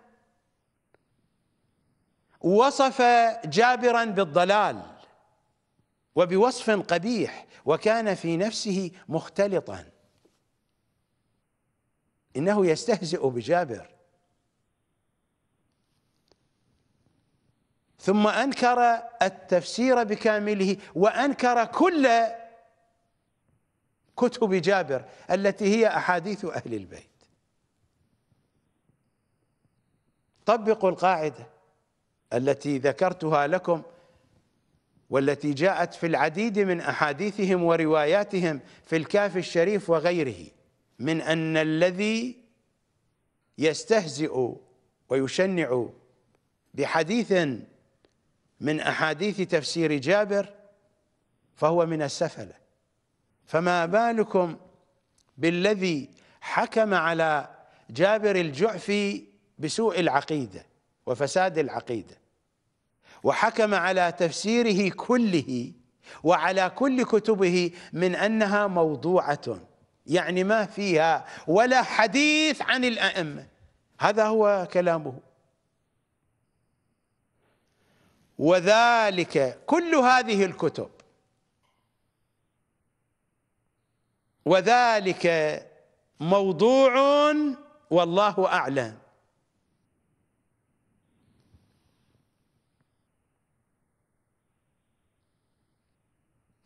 Speaker 1: وصف جابرا بالضلال وبوصف قبيح وكان في نفسه مختلطا. إنه يستهزئ بجابر. ثم أنكر التفسير بكامله وأنكر كل كتب جابر التي هي أحاديث أهل البيت. طبقوا القاعدة. التي ذكرتها لكم والتي جاءت في العديد من أحاديثهم ورواياتهم في الكاف الشريف وغيره من أن الذي يستهزئ ويشنع بحديث من أحاديث تفسير جابر فهو من السفلة. فما بالكم بالذي حكم على جابر الجعفي بسوء العقيدة؟ وفساد العقيدة وحكم على تفسيره كله وعلى كل كتبه من أنها موضوعة يعني ما فيها ولا حديث عن الأئمة. هذا هو كلامه. وذلك كل هذه الكتب. وذلك موضوع والله أعلم.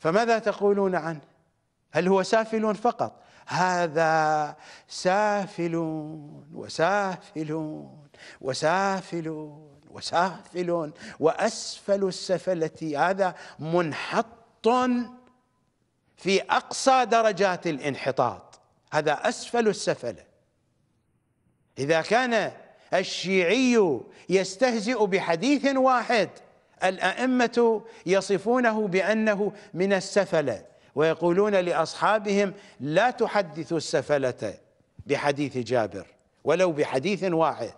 Speaker 1: فماذا تقولون عنه؟ هل هو سافل فقط؟ هذا سافل وسافل وسافل وسافل وأسفل السفلة. هذا منحط في أقصى درجات الانحطاط. هذا أسفل السفلة. إذا كان الشيعي يستهزئ بحديث واحد الأئمة يصفونه بأنه من السفلة ويقولون لأصحابهم لا تحدثوا السفلة بحديث جابر ولو بحديث واحد.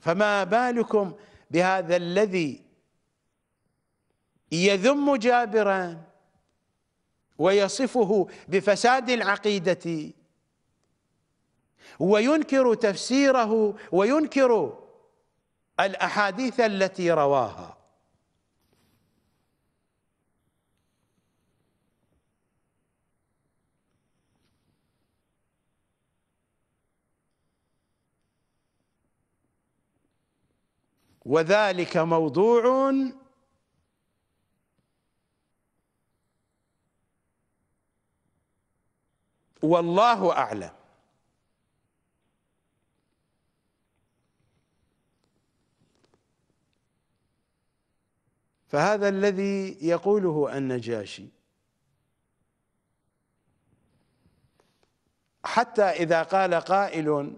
Speaker 1: فما بالكم بهذا الذي يذم جابرا ويصفه بفساد العقيدة وينكر تفسيره وينكر الأحاديث التي رواها. وذلك موضوع والله أعلم. فهذا الذي يقوله النجاشي. حتى إذا قال قائل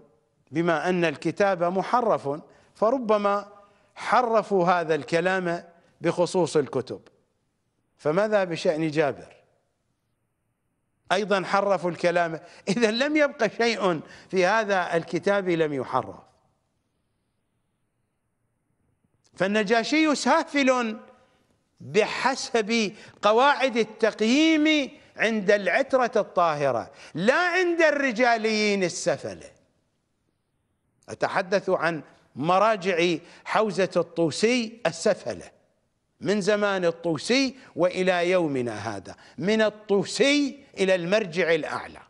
Speaker 1: بما أن الكتاب محرف فربما حرفوا هذا الكلام بخصوص الكتب. فماذا بشأن جابر؟ أيضا حرفوا الكلام. إذا لم يبق شيء في هذا الكتاب لم يحرف. فالنجاشي سافل بحسب قواعد التقييم عند العترة الطاهرة لا عند الرجاليين السفلة أتحدث عن مراجع حوزة الطوسي السفلة من زمان الطوسي وإلى يومنا هذا من الطوسي إلى المرجع الأعلى.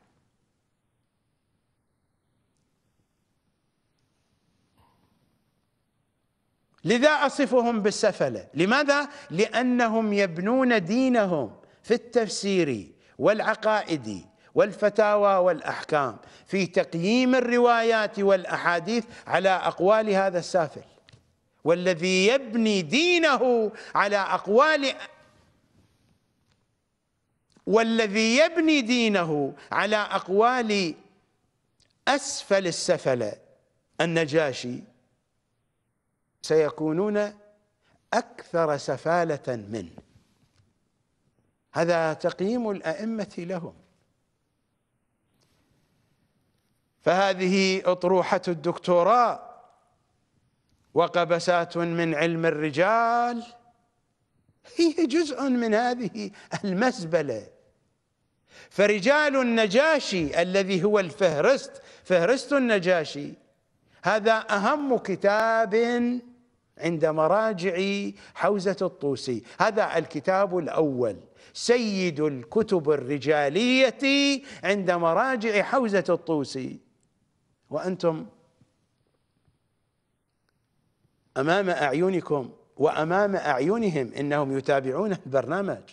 Speaker 1: لذا أصفهم بالسفلة؟ لماذا؟ لأنهم يبنون دينهم في التفسير والعقائد والفتاوى والأحكام في تقييم الروايات والأحاديث على أقوال هذا السافل. والذي يبني دينه على أقوال والذي يبني دينه على أقوال أسفل السفل النجاشي. سيكونون أكثر سفالة منه هذا تقييم الأئمة لهم. فهذه أطروحة الدكتوراه وقبسات من علم الرجال هي جزء من هذه المزبله فرجال النجاشي الذي هو الفهرست فهرست النجاشي هذا أهم كتاب عند مراجع حوزة الطوسي. هذا الكتاب الأول. سيد الكتب الرجالية عند مراجع حوزة الطوسي. وأنتم أمام أعينكم وأمام أعينهم إنهم يتابعون البرنامج.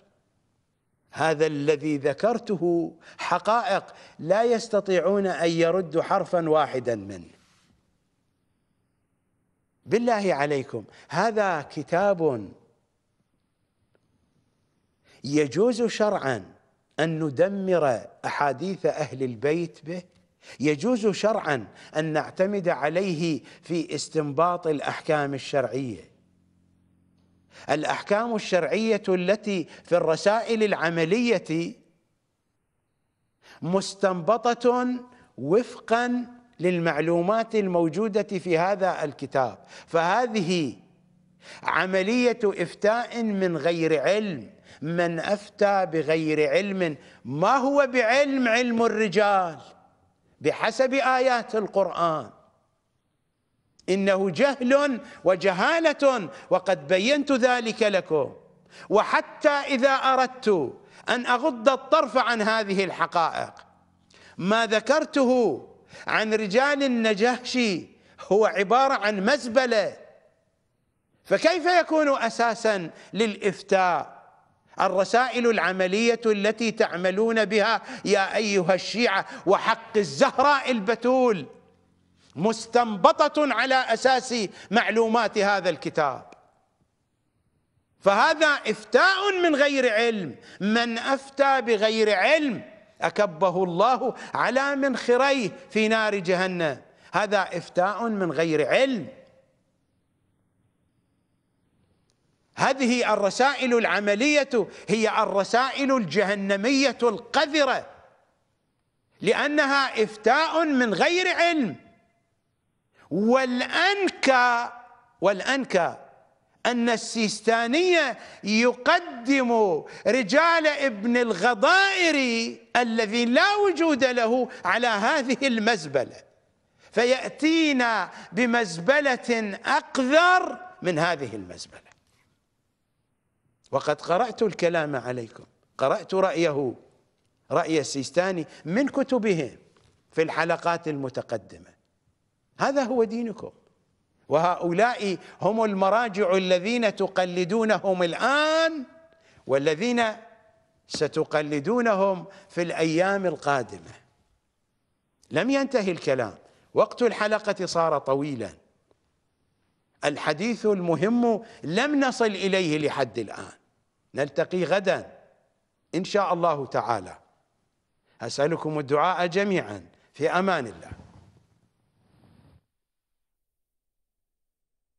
Speaker 1: هذا الذي ذكرته حقائق لا يستطيعون أن يردوا حرفا واحدا منه. بالله عليكم هذا كتاب يجوز شرعا أن ندمر أحاديث أهل البيت به يجوز شرعا أن نعتمد عليه في استنباط الأحكام الشرعية. الأحكام الشرعية التي في الرسائل العملية مستنبطة وفقا للمعلومات الموجودة في هذا الكتاب. فهذه عملية إفتاء من غير علم. من أفتى بغير علم ما هو بعلم؟ علم الرجال بحسب آيات القرآن. إنه جهل وجهالة وقد بينت ذلك لكم. وحتى إذا أردت أن أغض الطرف عن هذه الحقائق ما ذكرته عن رجال النجاشي هو عبارة عن مزبلة. فكيف يكون أساسا للإفتاء؟ الرسائل العملية التي تعملون بها يا أيها الشيعة وحق الزهراء البتول مستنبطة على أساس معلومات هذا الكتاب. فهذا إفتاء من غير علم. من أفتى بغير علم أكبه الله على منخريه في نار جهنم. هذا إفتاء من غير علم. هذه الرسائل العملية هي الرسائل الجهنمية القذرة لأنها إفتاء من غير علم. والأنكى والأنكى أن السيستاني يقدم رجال ابن الغضائر الذي لا وجود له على هذه المزبلة. فيأتينا بمزبلة أقذر من هذه المزبلة. وقد قرأت الكلام عليكم قرأت رأيه رأي السيستاني من كتبهم في الحلقات المتقدمة. هذا هو دينكم. وهؤلاء هم المراجع الذين تقلدونهم الآن والذين ستقلدونهم في الأيام القادمة. لم ينتهي الكلام. وقت الحلقة صار طويلا. الحديث المهم لم نصل إليه لحد الآن. نلتقي غدا إن شاء الله تعالى. أسألكم الدعاء جميعا. في أمان الله.